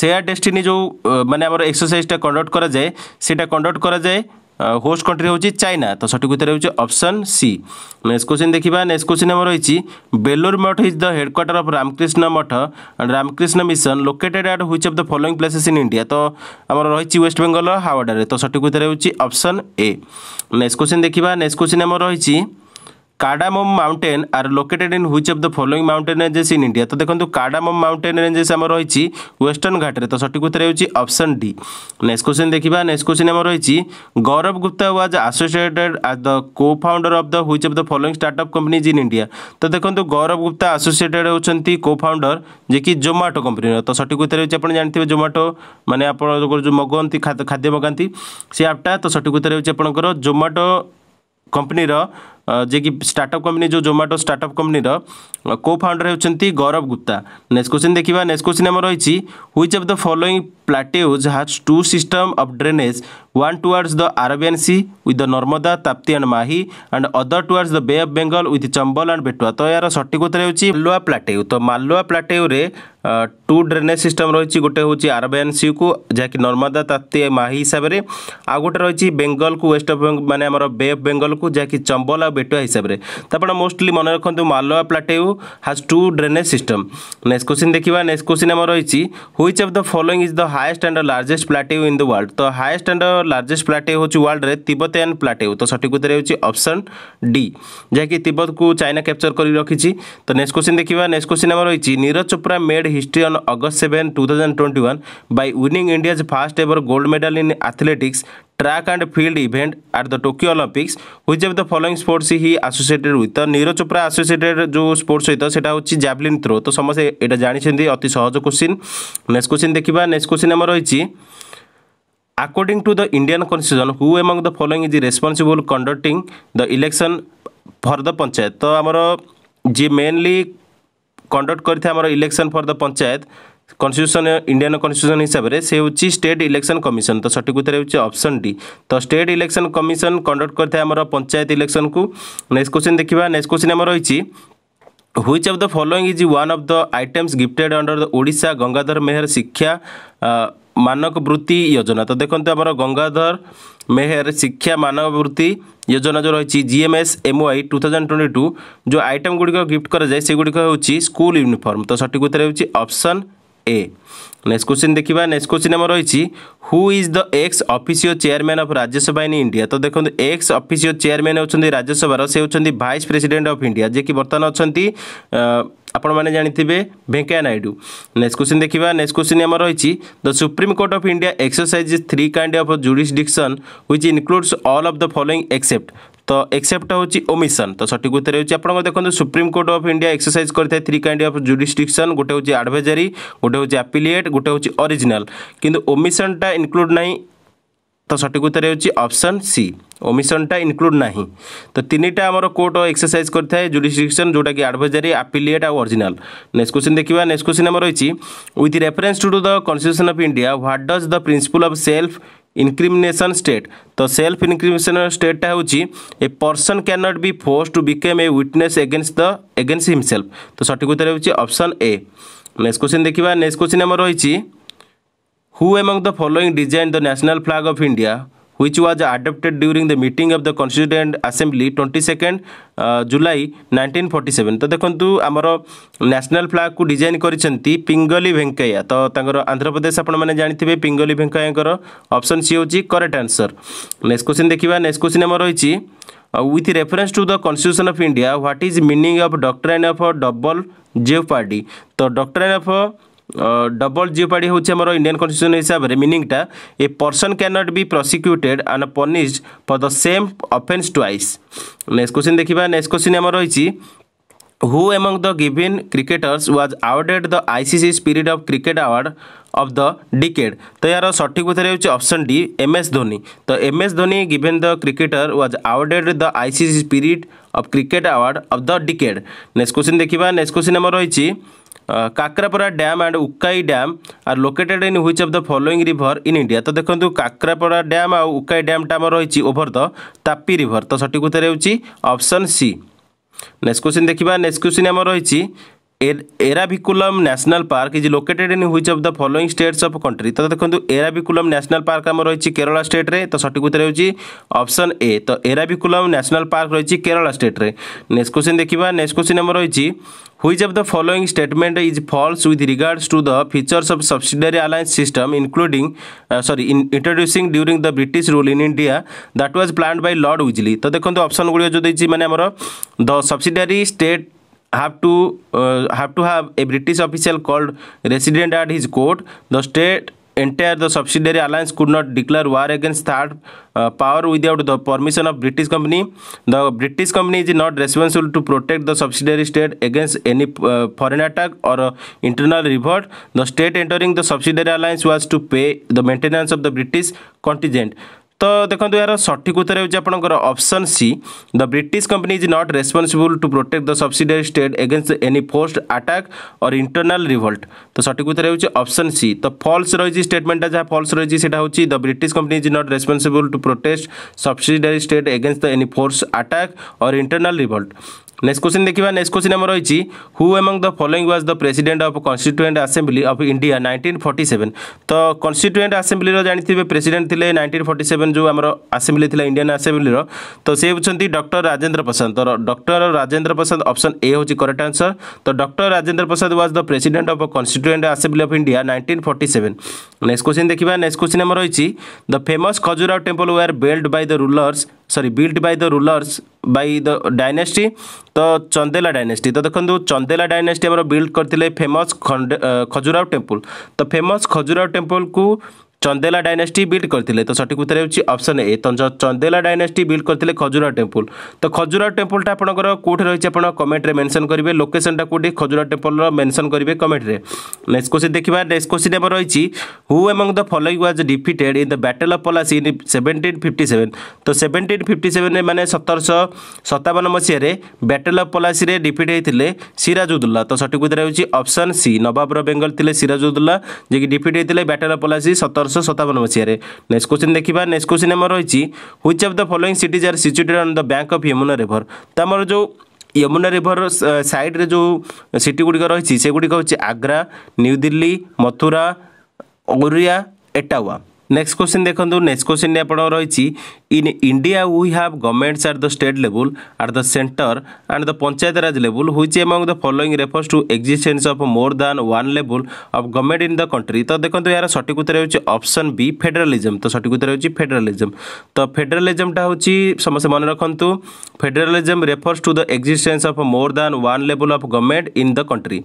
ସେୟାର ଡେଷ୍ଟିନି ଯେଉଁ ମାନେ ଆମର ଏକ୍ସରସାଇଜଟା କଣ୍ଡକ୍ଟ କରାଯାଏ ସେଇଟା କଣ୍ଡକ୍ଟ କରାଯାଏ হোস্ট কন্ট্রি হচ্ছে চাইনা তো সঠিক উত্তর হচ্ছে অপশন সি নেক্সট কোশ্চিন দেখা নেক্সট কোশ্চিন আমার রয়েছে Belur Math is the headquarter of Ramakrishna Math and Ramakrishna mission located at which of the following places in India তো আমার রয়েছে ওয়েস্ট বেঙ্গল হাওড়ার তো সঠিক উত্তর হচ্ছে অপশন এ নেক্সট কোশ্চিন দেখা নেক্সট কোশ্চিন আমার রয়েছে cardamom mountain are located in which of the following mountain ranges in India তো দেখুন কার্ডামম মাউন্টেন রেঞ্জেস আমার রয়েছে ওয়েস্টর্ন ঘাটে তো সঠিক উত্তর হচ্ছে অপশন ডি নেক্সট কোশ্চিন দেখা নেক্সট কোশ্চিন আমার রয়েছে Gaurav Gupta was associated as the co founder of the which of the following startup companies in India তো দেখুন গৌরব গুপ্তা আসোসিয়েটেড হচ্ছেন কো ফাউন্ডর যে কি জোমাটো কোম্পানির তো সঠিক উত্তর হচ্ছে আপনার জানি জোমাটো মানে আপনার যে মগাতে খাদ্য মগাতে সে আপটা তো সঠিক উত্তর হচ্ছে আপনার জোমাটো কোম্পানির जेकि स्टार्टअप कंपनी जो जोमाटो स्टार्टअप कंपनी को फाउंडर होती गौरव गुप्ता नेक्स्ट क्वेश्चन देखा नेक्स्ट क्वेश्चन आम रही which of the following plateau has two system of drainage one towards the Arabian sea both the Narmada Tapti and Mahi and other towards the bay of Bengal both Chambal and Betwa तो यार सठिक उत्तर होलुआ प्लाटेव तो Malwa plateau two drainage system रही गोटे हूँ आरबियान सी को जहाँकि नर्मदा ताप्ती माही हिसाब से आउ गोटे रही बेंगल को वेस्ट अफ मैंने बे अफ बेंगल को जहाँकि चंबल आ बेटुआ हिसाब से आज मोस्टली मन रखु Malwa plateau has two drainage system next question देखा नेक्स्ट क्वेश्चन आम रही which of the following is the highest and largest plateau in the world तो हाएस्ट एंड लार्जेस्ट प्लाटे हूँ वर्ल्ड में तिब्बतियान प्लाटेउ तो सठिक उत्तर होप्शन डी जहाँकि तिब्बत को चाइना कैप्चर कर रखी तो नेक्स्ट क्वेश्चन देखा नेक्स्ट क्वेश्चन आम रही Neeraj Chopra made history on August seven two thousand twenty one by winning India's first ever gold medal in athletics track and field event at the Tokyo Olympics which of the following sports he associated with ତ ନୀରଜ ଚୋପ୍ରା ଆସୋସିଏଟେଡ୍ ଯେଉଁ ସ୍ପୋର୍ଟସ୍ ସହିତ ସେଇଟା ହେଉଛି ଜାଭ୍ଲିନ୍ ଥ୍ରୋ ତ ସମସ୍ତେ ଏଇଟା ଜାଣିଛନ୍ତି ଅତି ସହଜ କୋଶ୍ଚିନ୍ ନେକ୍ସଟ କୋଶ୍ଚିନ୍ ଦେଖିବା ନେକ୍ସଟ କୋଶ୍ଚିନ୍ ଆମର ରହିଛି according to the indian constitution who among the following is responsible conducting the election for the panchayat to amaro je mainly conduct karithai amaro election for the panchayat constitution Indian constitution हिसाब से स्टेट इलेक्शन कमिशन तो सठिक उत्तर होप्शन डी तो स्टेट इलेक्शन कमिशन कंडक्ट करते हैं पंचायत इलेक्शन को नेक्स्ट क्वेश्चन देखा नेक्स्ट क्वेश्चन आम रही which of the following is one of the items gifted under the Voda Gangadhar Meher Shiksha Manak वृत्ति योजना तो देखते आम गंगाधर मेहर शिक्षा मानव वृत्ति योजना जो रही G M S M Y two thousand twenty two जो आइटम गुड़िक गिफ्ट कराए से गुड़िक स्कूल यूनिफर्म तो सठिक उत्तर होप्शन A নেক্সট কোশ্চিন দেখিবা নেক্সট কোশ্চিন আমার রয়েছে who is the ex officio chairman of Rajya Sabha in India তো দেখুন এক্স অফিসিও চেয়ারম্যান হচ্ছেন রাজ্যসভার সে হচ্ছেন ভাইস প্রেসিডেন্ট অফ ইন্ডিয়া যিনি বর্তমান অনেক ଆପଣମାନେ ଜାଣିଥିବେ ଭେଙ୍କୟା ନାଇଡ଼ୁ ନେକ୍ସଟ କୋଶ୍ଚିନ୍ ଦେଖିବା ନେକ୍ସଟ କୋଶ୍ଚିନ୍ ଆମର ରହିଛି the supreme court of India exercise three kind of jurisdiction which includes all of the following except ତ ଏକ୍ସେପ୍ଟ ହେଉଛି ଓମିସନ୍ ତ ସଠିକ୍ ଉତ୍ତର ହେଉଛି ଆପଣଙ୍କ ଦେଖନ୍ତୁ supreme court of India exercise କରିଥାଏ ଥ୍ରୀ କାଇଣ୍ଡ ଅଫ୍ ଜୁଡ଼ିସଡିକ୍ସନ୍ ଗୋଟେ ହେଉଛି ଆଡ଼ଭାଇଜରୀ ଗୋଟେ ହେଉଛି ଆପିଲିଏଟ୍ गोटे हूँ ओरिजिनल किंतु ओमिशनटा इनक्लूड ना तो सठिक उत्तर ऑप्शन सी ओमिशन ओमिशनटा इनक्लूड ना तो तीन टाइम कोर्ट एक्सरसाइज करेंगे जुडिशन जोटा कि आडभजारी आउ आउरजिनाल नेक्स्ट क्वेश्चन देखा नेक्स्ट क्वेश्चन आम रही with reference to to the constitution of India what does the principle of self incrimination state तो सेल्फ इनक्रिमेसन स्टेटा हूँ a person can not be force to become a witness against the against himself तो सठिक उत्तर होप्शन ए নেক্সট কোশ্চিন ଦେଖିବା ନେକ୍ସଟ କୋଶ୍ଚିନ୍ ଆମର ରହିଛି who among the following designed the national flag of India which was adopted during the meeting of the constituent assembly 22nd uh, july 1947 तो देखंतु हमरो नेशनल फ्लैग को डिजाइन करिसेंती पिंगली वेंकैया तो तांगर आंध्र प्रदेश आपण माने जानिथिबे पिंगली वेंकैयाकर ऑप्शन सी होची करेक्ट आंसर नेक्स्ट क्वेश्चन देखिबा नेक्स्ट क्वेश्चन हमर होईची with reference to the constitution of india what is meaning of doctrine of a double jeopardy तो doctrine of a double jeopardy হচ্ছে আমার ইন্ডিয়ান কনস্টিট্যুশন হিসাবে মিনিংটা a person can not be prosecuted and punished for the same offence twice next question দেখবা নেক্সট কোশ্চিন আমার রয়েছে who among the given cricketers was awarded the ICC Spirit of Cricket Award of the decade तो यार सठिक उत्तर हो option D M S Dhoni तो M S Dhoni given the cricketer was awarded the ICC spirit of cricket award of the decade next question देखा नेक्स्ट क्वेश्चन आम रही Kakrapar dam Dam Ukai dam are located in which of of following river in India তো দেখুন কাকরাপড়া ড্যাম আউ উকাই ড্যামটা আমার রয়েছে ওভর দ তাপি রিভর তো সঠিক উত্তর হচ্ছে অপশন সি নেক্সট কোশ্চিন দেখা নেক্সট কোশ্চিন আমার রয়েছে Eravikulam national park is located in which of the following states of country तो देखो एराभिकुलम न्यासनाल पार्क आम रही केरला स्टेट्रे तो सठिक उत्तर हो ऑप्शन ए तो एराभिकुलम न्यासनाल पार्क रही केरला स्टेट्रे नेक्स्ट क्वेश्चन देखा नेक्स्ट क्वेश्चन आम रही which of the following statement is false with regards to the features of subsidiary alliance system including sorry introducing during the British rule in India that was planned by lord Wellesley तो देखो अप्सन गुड़िक जो देखिए मैंने the subsidiary state have to uh, have to have a British official called resident at his court. The state entire the subsidiary alliance could not declare war against third uh, power without the permission of British company. The British company is not responsible to protect the subsidiary state against any uh, foreign attack or uh, internal revolt. The state entering the subsidiary alliance was to pay the maintenance of the British contingent. तो देखो यार सठिक उत्तर होकर option C the British company is not responsible to protect the subsidiary state against any forced attack or internal revolt तो सठिक उत्तर होप्सन सी तो फल्स रही स्टेटमेंट जहाँ फल्स रही हूँ the British company is not responsible to protect subsidiary state against any force attack or internal revolt next question ଦେଖିବା ନେକ୍ସଟ କ୍ୱେଶ୍ଚିନ୍ ଆମର ରହିଛି who among the following was the president of constituent assembly of India nineteen forty seven ତ କନଷ୍ଟିଚ୍ୟୁଏଣ୍ଟ ଆସେମ୍ବ୍ଲିର ଜାଣିଥିବେ ପ୍ରେସିଡେଣ୍ଟ ଥିଲେ ନାଇଣ୍ଟିନ୍ ଫର୍ଟି ସେଭେନ୍ ଯେଉଁ ଆମର ଆସେମ୍ବ୍ଲି ଥିଲା ଇଣ୍ଡିଆନ୍ ଆସେମ୍ବ୍ଲିର ତ ସେ ହେଉଛନ୍ତି ଡକ୍ଟର ରାଜେନ୍ଦ୍ର ପ୍ରସାଦ ତ doctor Rajendra Prasad option A ହେଉଛି କରେକ୍ଟ ଆନ୍ସର ତ doctor Rajendra Prasad was the president of constituent assembly of India nineteen forty seven next question ଦେଖିବା ନେକ୍ସଟ କ୍ୱେଶ୍ଚିନ୍ ଆମର ରହିଛି the famous Khajuraho temple were built by the rulers sorry built by the rulers by the dynasty तो चंदेला डायनेस्टी तो देखो चंदेला डायनेस्टी आम बिल्ड करते फेमस खजुराव टेम्पल तो फेमस खजुराव टेम्पल को चन्देला डाइनेसट बिल्ड त तो कुरा हुन्छ option A Chandela dynasty build गरि खजुरा टेम्पल तो खजुरा टेम्पल केही कमेन्टले मेन्सन गरे लोकेसन के खजुरा टेम्पल मेन्सन गरे कमेन्ट्रेक्स्ट क्वेसन देखा नेक्स्ट क्वेश्चन अब रहेछ who among the following was defeated in the battle of Plassey in seventeen fifty seven त सेभेन्टिन फिफ्टी सेभेन मैले सतर सतावन मसहे ब्याटल अफ पलासे डिफिट हुँदै सिराज उद्ला त सठीको थिएर अप्सन सि नवाब र बेङ्गल थि सिराजुद्क डिफिट ब्याटल अफ पलास ଅଠରଶହ ସତାବନ ମସିହାରେ ନେକ୍ସଟ କୋଶ୍ଚିନ୍ ଦେଖିବା ନେକ୍ସଟ କୋଶ୍ଚିନ୍ ଆମର ରହିଛି which of the following cities are situated on the bank of Yamuna river ତ ଆମର ଯେଉଁ यमुना रिभर सैड्रे जो सिटी गुड़िक रही सेगुड़िक हूँ आग्रा न्यू दिल्ली मथुरा ओरिया एटावा ନେକ୍ସଟ କ୍ୱେଶ୍ଚିନ୍ ଦେଖନ୍ତୁ ନେକ୍ସଟ କ୍ୱେଶ୍ଚିନ୍ ଆପଣଙ୍କର ରହିଛି in India we have ଗଭର୍ଣ୍ଣମେଣ୍ଟସ୍ at the state ଲେବୁଲ୍ at the centre and the Panchayat Raj ଲେବୁଲ୍ which among the following refers two existence of more than one ଲେବୁଲ୍ of government in the country ତ ଦେଖନ୍ତୁ ଏହାର ସଠିକ୍ ଉତ୍ତର ହେଉଛି ଅପସନ୍ ବି ଫେଡେରାଲିଜମ୍ ତ ସଠିକ୍ ଉତ୍ତର ହେଉଛି ଫେଡେରାଲିଜମ୍ ତ ଫେଡେରାଲିଜମ୍ଟା ହେଉଛି ସମସ୍ତେ ମନେ ରଖନ୍ତୁ federalism refers to the existence of more than one ଲେବୁଲ୍ of government in the country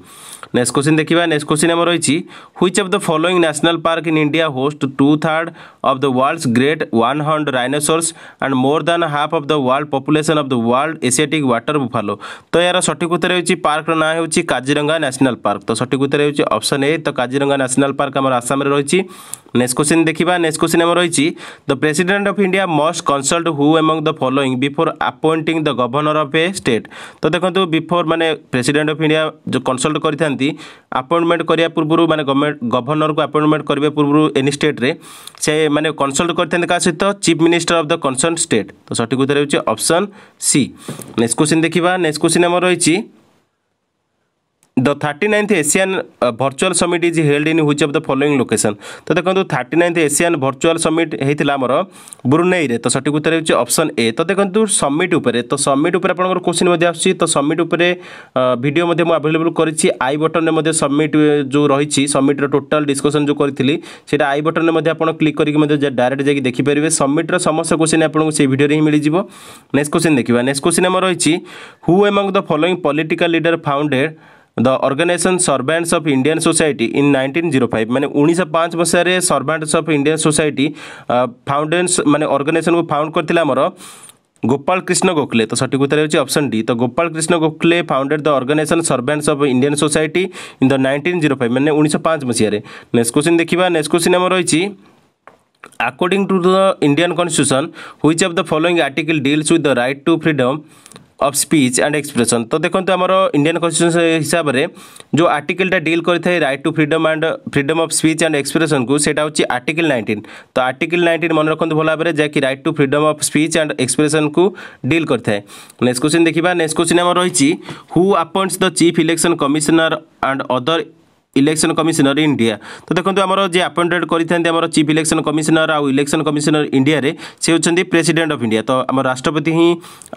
next question ଦେଖିବା ନେକ୍ସଟ କ୍ୱେଶ୍ଚିନ୍ ଆମର ରହିଛି which of the following national park in India host two thousand third of the world's great 1-horned rhinoceros and more than half of the world population of the world asiatic water buffalo तो यार सठिक उत्तर होची पार्क ना होची काजीरंगा नेशनल पार्क तो सठिक उत्तर होची ऑप्शन ए तो काजीरंगा नेशनल पार्क हमर आसाम रे रहिची ନେକ୍ସଟ କ୍ୱେଶ୍ଚିନ୍ ଦେଖିବା ନେକ୍ସଟ କ୍ୱେଶ୍ଚିନ୍ ଆମର ରହିଛି the president of India must consult who among the following before appointing the governor of a state ତ ଦେଖନ୍ତୁ ବିଫୋର ମାନେ ପ୍ରେସିଡେଣ୍ଟ ଅଫ୍ ଇଣ୍ଡିଆ ଯେଉଁ କନସଲ୍ଟ କରିଥାନ୍ତି ଆପଏଣ୍ଟମେଣ୍ଟ କରିବା ପୂର୍ବରୁ ମାନେ ଗଭର୍ଣ୍ଣମେଣ୍ଟ ଗଭର୍ଣ୍ଣରକୁ ଆପଏଣ୍ଟମେଣ୍ଟ କରିବା ପୂର୍ବରୁ ଏନି ଷ୍ଟେଟ୍ରେ ସେ ମାନେ କନସଲ୍ଟ କରିଥାନ୍ତି କାହା ସହିତ chief minister of the concerned state ତ ସଠିକ ଉତ୍ତର ହେଉଛି ଅପସନ୍ ସି ନେକ୍ସଟ କ୍ୱେଶ୍ଚିନ୍ ଦେଖିବା ନେକ୍ସଟ କ୍ୱେଶ୍ଚିନ୍ ଆମର ରହିଛି The 39th Asian uh, Virtual Summit is held in which of the following location? তো দেখুন 39th Asian Virtual Summit ହେଇଥିଲା ଆମର ବ୍ରୁନେଇରେ ତ ସଠିକ୍ ଉତ୍ତର ହେଉଛି ଅପସନ୍ ଏ ତ ଦେଖନ୍ତୁ ସମିଟ୍ ଉପରେ ତ ସମିଟ୍ ଉପରେ ଆପଣଙ୍କର କୋଶ୍ଚିନ୍ ମଧ୍ୟ ଆସୁଛି ତ ସମିଟ୍ ଉପରେ ଭିଡ଼ିଓ ମଧ୍ୟ ମୁଁ ଆଭେଲେବୁଲ୍ କରିଛି ଆଇ ବଟନ୍ରେ ମଧ୍ୟ ସମିଟ୍ ଯେଉଁ ରହିଛି ସମିଟ୍ର ଟୋଟାଲ୍ ଡିସ୍କସନ୍ ଯେଉଁ କରିଥିଲି ସେଇଟା ଆଇ ବଟନ୍ରେ ମଧ୍ୟ ଆପଣ କ୍ଲିକ୍ କରିକି ମଧ୍ୟ ଡାଇରେକ୍ଟ ଯାଇକି ଦେଖିପାରିବେ ସମିଟ୍ର ସମସ୍ତ କୋଶ୍ଚିନ୍ ଆପଣଙ୍କୁ ସେଇ ଭିଡ଼ିଓରେ ହିଁ ମିଳିଯିବ ନେକ୍ସଟ କୋଶ୍ଚିନ୍ ଦେଖିବା ନେକ୍ସଟ କୋଶ୍ଚିନ୍ ଆମର ରହିଛି who among the following political leader founded the organisation servants of Indian society in 1905 माने 1905 ମସିହାରେ servants of Indian society founded मैंने ଅର୍ଗାନାଇଜେସନକୁ को फाउंड ଆମର गोपाल कृष्ण गोखले तो सठिक उत्तर होती डी तो Gopal Krishna Gokhale founded the organisation servants of Indian society in the nineteen zero five मैंने उन्नीस पाँच मसीह नेक्स्ट क्वेश्चन देखा नेक्स्ट क्वेश्चन आम रही according to the Indian constitution which of the following article deals with the right to freedom of speech and expression তো দেখুন আমার ইন্ডিয়ান কনস্টিট্যুশন হিসাবে যে আর্টিকেলটা ডিল করে থাকে right to freedom and freedom of speech and expression কু সেটা হচ্ছে আর্টিকেল নাইন্টিন তো আর্টিকেল নাইন্টিন মনে রাখতে ভালো ভাবে যা কি right to freedom of speech and expression কু ডিল করে থাকে নেক্সট কোশ্চিন দেখা নেক্সট কোশ্চিন আমার রয়েছে who appoints the chief election commissioner and other election commissioner India তো দেখুন আমার যে আপয়েন্টেড করে থাকে আমার চিফ ইলেকশন কমিশনর আউ ইলেকশন কমিশনর ইন্ডিয়ার সে হচ্ছেন প্রেসিডেন্ট অফ ইন্ডিয়া তো আমার রাষ্ট্রপতি হি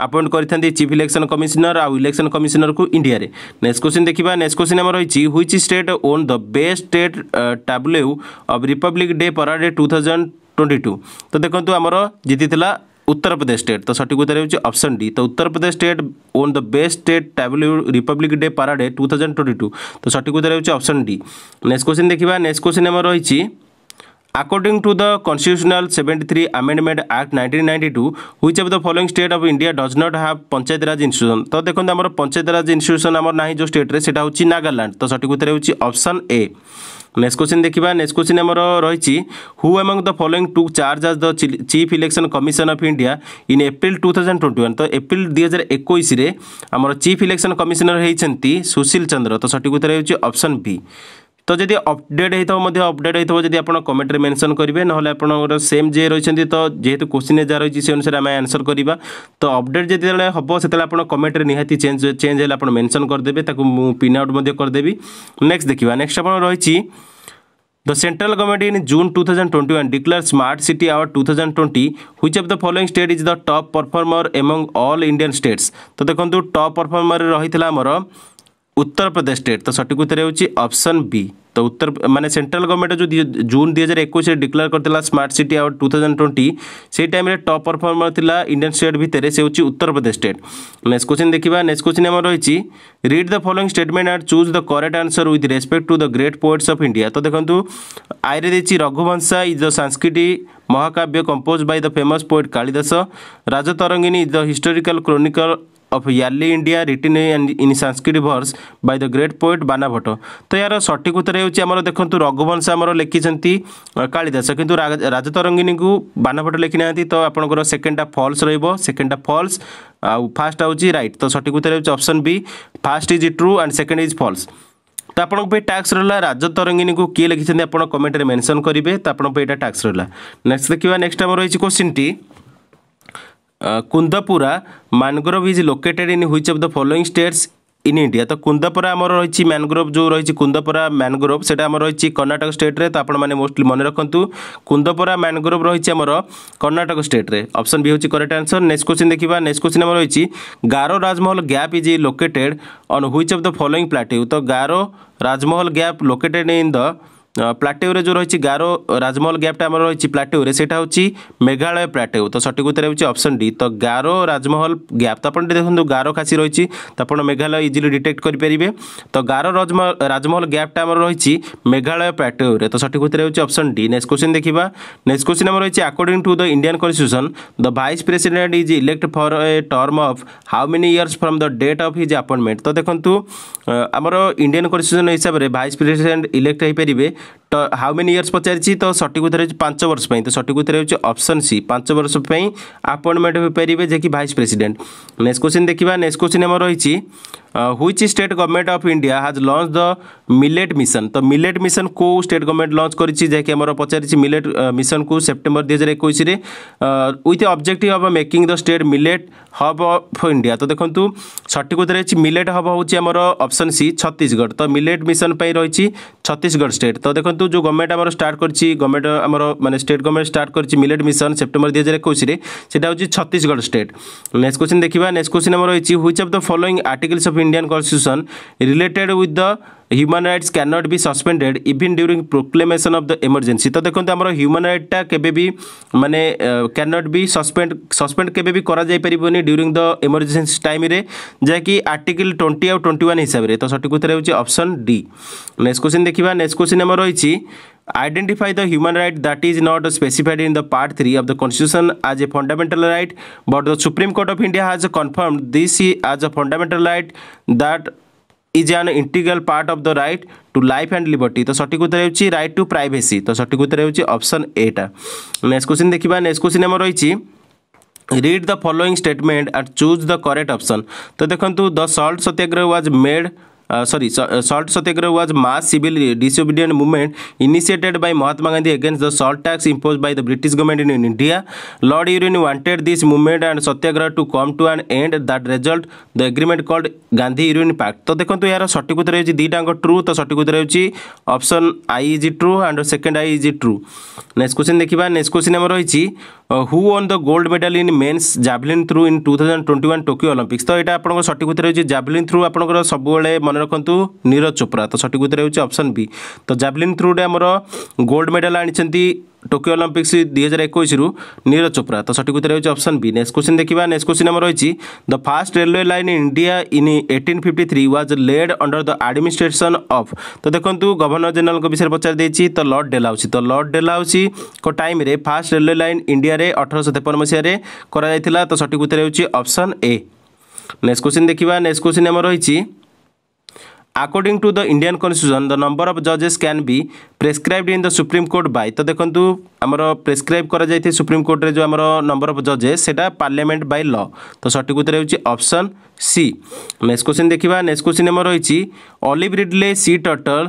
আপয়েন্ট করে থাকে চিফ ইলেকশন কমিশনর আউ ইলেকশন কমিশনর কু ইন্ডিয়ার নেক্সট কোশ্চিন দেখা নেক্সট কোশ্চিন আমার রয়েছে which state won the best state tableau of Republic Day parade two thousand twenty two তো দেখুন আমার জিতি ଉତ୍ତରପ୍ରଦେଶ ଷ୍ଟେଟ୍ ତ The सठिक उत्तर ହେଉଛି ଅପସନ୍ ଡି ତ Uttar Pradesh state won the best state tableau Republic Day parade two thousand twenty two ତ ସଠିକ ଉତ୍ତର ହେଉଛି ଅପସନ୍ ଡି ନେକ୍ସଟ କୋଶ୍ଚିନ୍ ଦେଖିବା ନେକ୍ସଟ କୋଶ୍ଚିନ୍ ଆମର ରହିଛି According to the Constitutional 73 amendment Act 1992, which to the of the of state of India does not Raj panchayat raj তো ତ ଦେଖନ୍ତୁ ଆମର ପଞ୍ଚାୟତରାଜ ইনস্টিটিউশন ଆମର ନାହିଁ ଯେଉଁ ଷ୍ଟେଟ୍ରେ ସେଇଟା ହେଉଛି ନାଗାଲାଣ୍ଡ ତ সঠিক উত্তর হচ্ছে অপশন এ নেক্সট কোশ্চিন দেখিবা নেক্সট কোশ্চিন আমার রয়েছে who among the following took charge as the chief election commission of India in April two thousand twenty one তো এপ্রিল দুই হাজার একুশে আমার চিফ ইলেকশন কমিশনর হয়েছেন সুশীল চন্দ্র তো সঠিক উত্তর হচ্ছে অপশন বি তো যদি ଅପଡେଟ୍ ହେଇଥିବ ମଧ୍ୟ ଅପଡେଟ୍ ହେଇଥିବ ଯଦି ଆପଣ କମେଣ୍ଟରେ ମେନସନ୍ କରିବେ ନହେଲେ ଆପଣଙ୍କର ସେମ୍ ଯିଏ ରହିଛନ୍ତି ତ ଯେହେତୁ କୋଶ୍ଚିନ୍ ଯାହା ରହିଛି ସେ ଅନୁସାରେ ଆମେ ଆନ୍ସର୍ କରିବା ତ ଅପଡେଟ୍ ଯେତେବେଳେ ହେବ ସେତେବେଳେ ଆପଣ କମେଣ୍ଟରେ ନିହାତି ଚେଞ୍ଜ ଚେଞ୍ଜ ହେଲେ ଆପଣ ମେନସନ୍ କରିଦେବେ ତାକୁ ମୁଁ ପିନ୍ ଆଉଟ୍ ମଧ୍ୟ କରିଦେବି ନେକ୍ସଟ ଦେଖିବା ନେକ୍ସଟ ଆପଣ ରହିଛି The central government in June 2021 declared Smart City Award 2020. Which of the following state is the top performer among all Indian states? তো দেখুন টপ পরফর্মর রয়েছে আমার उत्तर प्रदेश स्टेट तो सठिक उत्तर होप्सन बी तो उत्तर मानने सेन्ट्राल गवर्नमेंट जो जून दुई हजार एक डिक्लेयर करता smart city out two thousand twenty से टाइम टप परफर्मर थी इंडियन स्टेट भितर से हो Uttar Pradesh state next question देखा नेक्स्ट क्वेश्चन आम रही read the following statement and choose the correct answer with respect to the great poets of India तो देखो आईरे देखिए Raghuvansha is the Sanskrit mahakavya compose by the famous poet Kalidas Rajatarangini is the historical chronicle of early India written in Sanskrit verse by the great poet Bana Bhatta ତ ଏହାର ସଠିକ ଉତ୍ତର ହେଉଛି ଆମର ଦେଖନ୍ତୁ ରଘୁବଂଶ ଆମର ଲେଖିଛନ୍ତି କାଳିଦାସ କିନ୍ତୁ ରାଜତରଙ୍ଗିନୀକୁ ବାନା ଭଟ୍ଟ ଲେଖିନାହାନ୍ତି ତ ଆପଣଙ୍କର ସେକେଣ୍ଡଟା ଫଲ୍ସ ରହିବ ସେକେଣ୍ଡଟା ଫଲ୍ସ ଆଉ ଫାଷ୍ଟ ହେଉଛି ରାଇଟ୍ ତ ସଠିକ ଉତ୍ତର ହେଉଛି option B first is true and second is false ତ ଆପଣଙ୍କ ପାଇଁ ଟାକ୍ସ ରହିଲା ରାଜତରଙ୍ଗିନୀକୁ କିଏ ଲେଖିଛନ୍ତି ଆପଣ କମେଣ୍ଟରେ ମେନସନ୍ କରିବେ ତ ଆପଣଙ୍କ ପାଇଁ ଏଇଟା ଟାକ୍ସ ରହିଲା ନେକ୍ସଟ ଦେଖିବା ନେକ୍ସଟ ଆମର ରହିଛି କୋଶ୍ଚିନ୍ଟି Uh, Kundapura mangrove is located in which of the following states in India তো কুন্দাপরা আমার রয়েছে ম্যানগ্রোভ যে রয়েছে কুন্দাপরা ম্যানগ্রোভ সেটা আমার রয়েছে কর্ণাটক স্টেট্রে তো আপনার মোস্টলি মনে রাখতু কুন্দাপরা ম্যানগ্রোভ রয়েছে আমার কর্ণাটক স্টেট্রে অপশন বি হচ্ছে করেক্ট আনসর নেক্সট কোশ্চিন দেখা নেক্সট কোশ্চিন আমার রয়েছে Garo Rajmahal gap is located on which of the following plateau তো Garo Rajmahal gap located in the ପ୍ଲାଟେଉରେ ଯେଉଁ ରହିଛି ଗାରୋ ରାଜମହଲ ଗ୍ୟାପ୍ଟା ଆମର ରହିଛି ପ୍ଲାଟେଉରେ ସେଇଟା ହେଉଛି ମେଘାଳୟ ପ୍ଲାଟେଉ ତ ସଠିକ୍ ଉତ୍ତର ହେଉଛି ଅପସନ୍ ଡି ତ ଗାରୋ ରାଜମହଲ ଗ୍ୟାପ୍ ତ ଆପଣ ଦେଖନ୍ତୁ ଗାରୋ ଖାସି ରହିଛି ତ ଆପଣ ମେଘାଳୟ ଇଜିଲି ଡିଟେକ୍ଟ କରିପାରିବେ ତ ଗାରୋ ରାଜମହଲ ଗ୍ୟାପ୍ଟା ଆମର ରହିଛି ମେଘାଳୟ ପ୍ଲାଟେଉରେ ତ ସଠିକ୍ ଉତ୍ତର ହେଉଛି ଅପସନ୍ ଡି ନେକ୍ସଟ କ୍ୱେଶ୍ଚିନ୍ ଦେଖିବା ନେକ୍ସଟ କ୍ୱେଶ୍ଚିନ୍ ଆମର ରହିଛି according to the Indian constitution the vice president is elect for a term of how many years from the date of his appointment ତ ଦେଖନ୍ତୁ ଆମର ଇଣ୍ଡିଆନ୍ କନଷ୍ଟିଟ୍ୟୁସନ୍ ହିସାବରେ ଭାଇସ୍ ପ୍ରେସିଡେଣ୍ଟ ଇଲେକ୍ଟ ହୋଇପାରିବେ हाउ मेनि इयर्स पचार तो सठिक उत्तर हो पांच वर्ष तो सठिक उत्तर होप्शन सी पांच वर्ष आपइंटमेंट हो पारे जेकि कि भाई प्रेसीडेट नेक्स्ट क्वेश्चन देखा नेक्स्ट क्वेश्चन आम रही है which state government of India has launch the millet mission तो मिलेट मिशन को स्टेट गवर्नमेंट लंच कर पचारि मिलेट मिशन को सेप्टेम्बर दुई हजार एक with object of making the state millet hub of India तो देखो सठिक उत्तर अच्छी मिलेट हब हूँ आम अप्सन सी छत्तीसगढ़ तो मिलेट मिशन रही छत्तीसगढ़ स्टेट तो देखो जो गवर्नमेंट आम स्टार्ट कर गवर्नमेंट आम मैंने स्टेट गवर्नमेंट स्टार्ट कर मिलेट मिशन सेप्टेम्बर दुई हजार एक छत्तीसगढ़ स्टेट नेक्स्ट क्वेश्चन देखा नेक्स्ट क्वेश्चन आम रही which of the following articles of Indian constitution related with the human rights cannot be suspended even during proclamation of the emergency তো দেখুন আমার হ্যুমান রাইটটা কেবে বি মানে ক্যানট বি সসপেন্ড সসপেন্ড কেবে বি করা যাই পারিবনি ডিউরিং দ এমরজেন্সি টাইমে যা কি টোয়েন্টি আউ টোয়েন্টি ওয়ান হিসাবে তো সঠিক উত্তর হচ্ছে অপশন ডি নেক্সট কোশ্চিন দেখা নেক্সট কোশ্চিন আমার রয়েছে identify the human right that is not specified in the part 3 of the constitution as a fundamental right but the supreme court of india has confirmed this as a fundamental right that is an integral part of the right to to life and liberty তো সঠিক উত্তর হচ্ছে রাইট টু প্রাইভেসি তো সঠিক উত্তর হচ্ছে অপশন এটা নেক্সট কোশ্চিন দেখিবা নেক্সট কোশ্চিন আমার রয়েছে রিড দ্য ফলোইং স্টেটমেন্ট আর চুজ দ্য করেক্ট অপশন তো দেখুন the salt Satyagraha was made sorry salt satyagraha was mass civil disobedient movement initiated by mahatma gandhi against the salt tax imposed by the british government in india lord irwin wanted this movement and satyagraha to come to an end that result the agreement called gandhi irwin pact to dekhantu yara satik uttara hochi dita ang true to satik uttara hochi option i is true and second i is true next question dekhiba next question amar hoichi who won the gold medal in men's javelin in two thousand twenty one Tokyo Olympic त एउटा आप्रको सठिक हुन्छ जाभलीन थ्रु आर सबैले मनज चोप्रा त सठिक हुन्छ अप्सन वि त जाभलीन थ्रुटी अब गोल्ड मेडल आनिन्छ ଟୋକିଓ ଅଲମ୍ପିକ୍ସ ଦୁଇ ହଜାର ଏକୋଇଶରୁ ନୀରଜ ଚୋପ୍ରା ତ ସଠିକ୍ ଉତ୍ତର ହେଉଛି ଅପସନ୍ ବି ନେକ୍ସଟ କ୍ୱେଶ୍ଚିନ୍ ଦେଖିବା ନେକ୍ସଟ କ୍ୱେଶ୍ଚିନ୍ ଆମର ରହିଛି the first railway line in India in eighteen fifty three was laid under the administration of ତ ଦେଖନ୍ତୁ ଗଭର୍ଣ୍ଣର ଜେନେରାଲଙ୍କ ବିଷୟରେ ପଚାରି ଦେଇଛି ତ ଲର୍ଡ଼ ଡେଲାଉସି ତ ଲର୍ଡ଼ ଡେଲାଉସିଙ୍କ ଟାଇମ୍ରେ ଫାଷ୍ଟ ରେଲୱେ ଲାଇନ୍ ଇଣ୍ଡିଆରେ ଅଠରଶହ ତେପନ ମସିହାରେ କରାଯାଇଥିଲା ତ ସଠିକ୍ ଉତ୍ତର ହେଉଛି ଅପସନ୍ ଏ ନେକ୍ସଟ କ୍ୱେଶ୍ଚିନ୍ ଦେଖିବା ନେକ୍ସଟ କ୍ୱେଶ୍ଚିନ୍ ଆମର ରହିଛି according to the indian constitution the number of judges can be prescribed in the supreme court by ତ ଦେଖନ୍ତୁ ଆମର ପ୍ରେସ୍କ୍ରାଇବ୍ କରାଯାଇଥାଏ ସୁପ୍ରିମ୍ କୋର୍ଟରେ ଯେଉଁ ଆମର ନମ୍ବର ଅଫ୍ ଜଜେସ୍ ସେଇଟା ପାର୍ଲାମେଣ୍ଟ ବାଇ ଲ ତ ସଠିକ୍ ଉତ୍ତର ହେଉଛି ଅପସନ୍ ସି ନେକ୍ସଟ କ୍ୱେଶ୍ଚିନ୍ ଦେଖିବା ନେକ୍ସଟ କ୍ୱେଶ୍ଚିନ୍ ଆମର ରହିଛି olive ridley sea turtle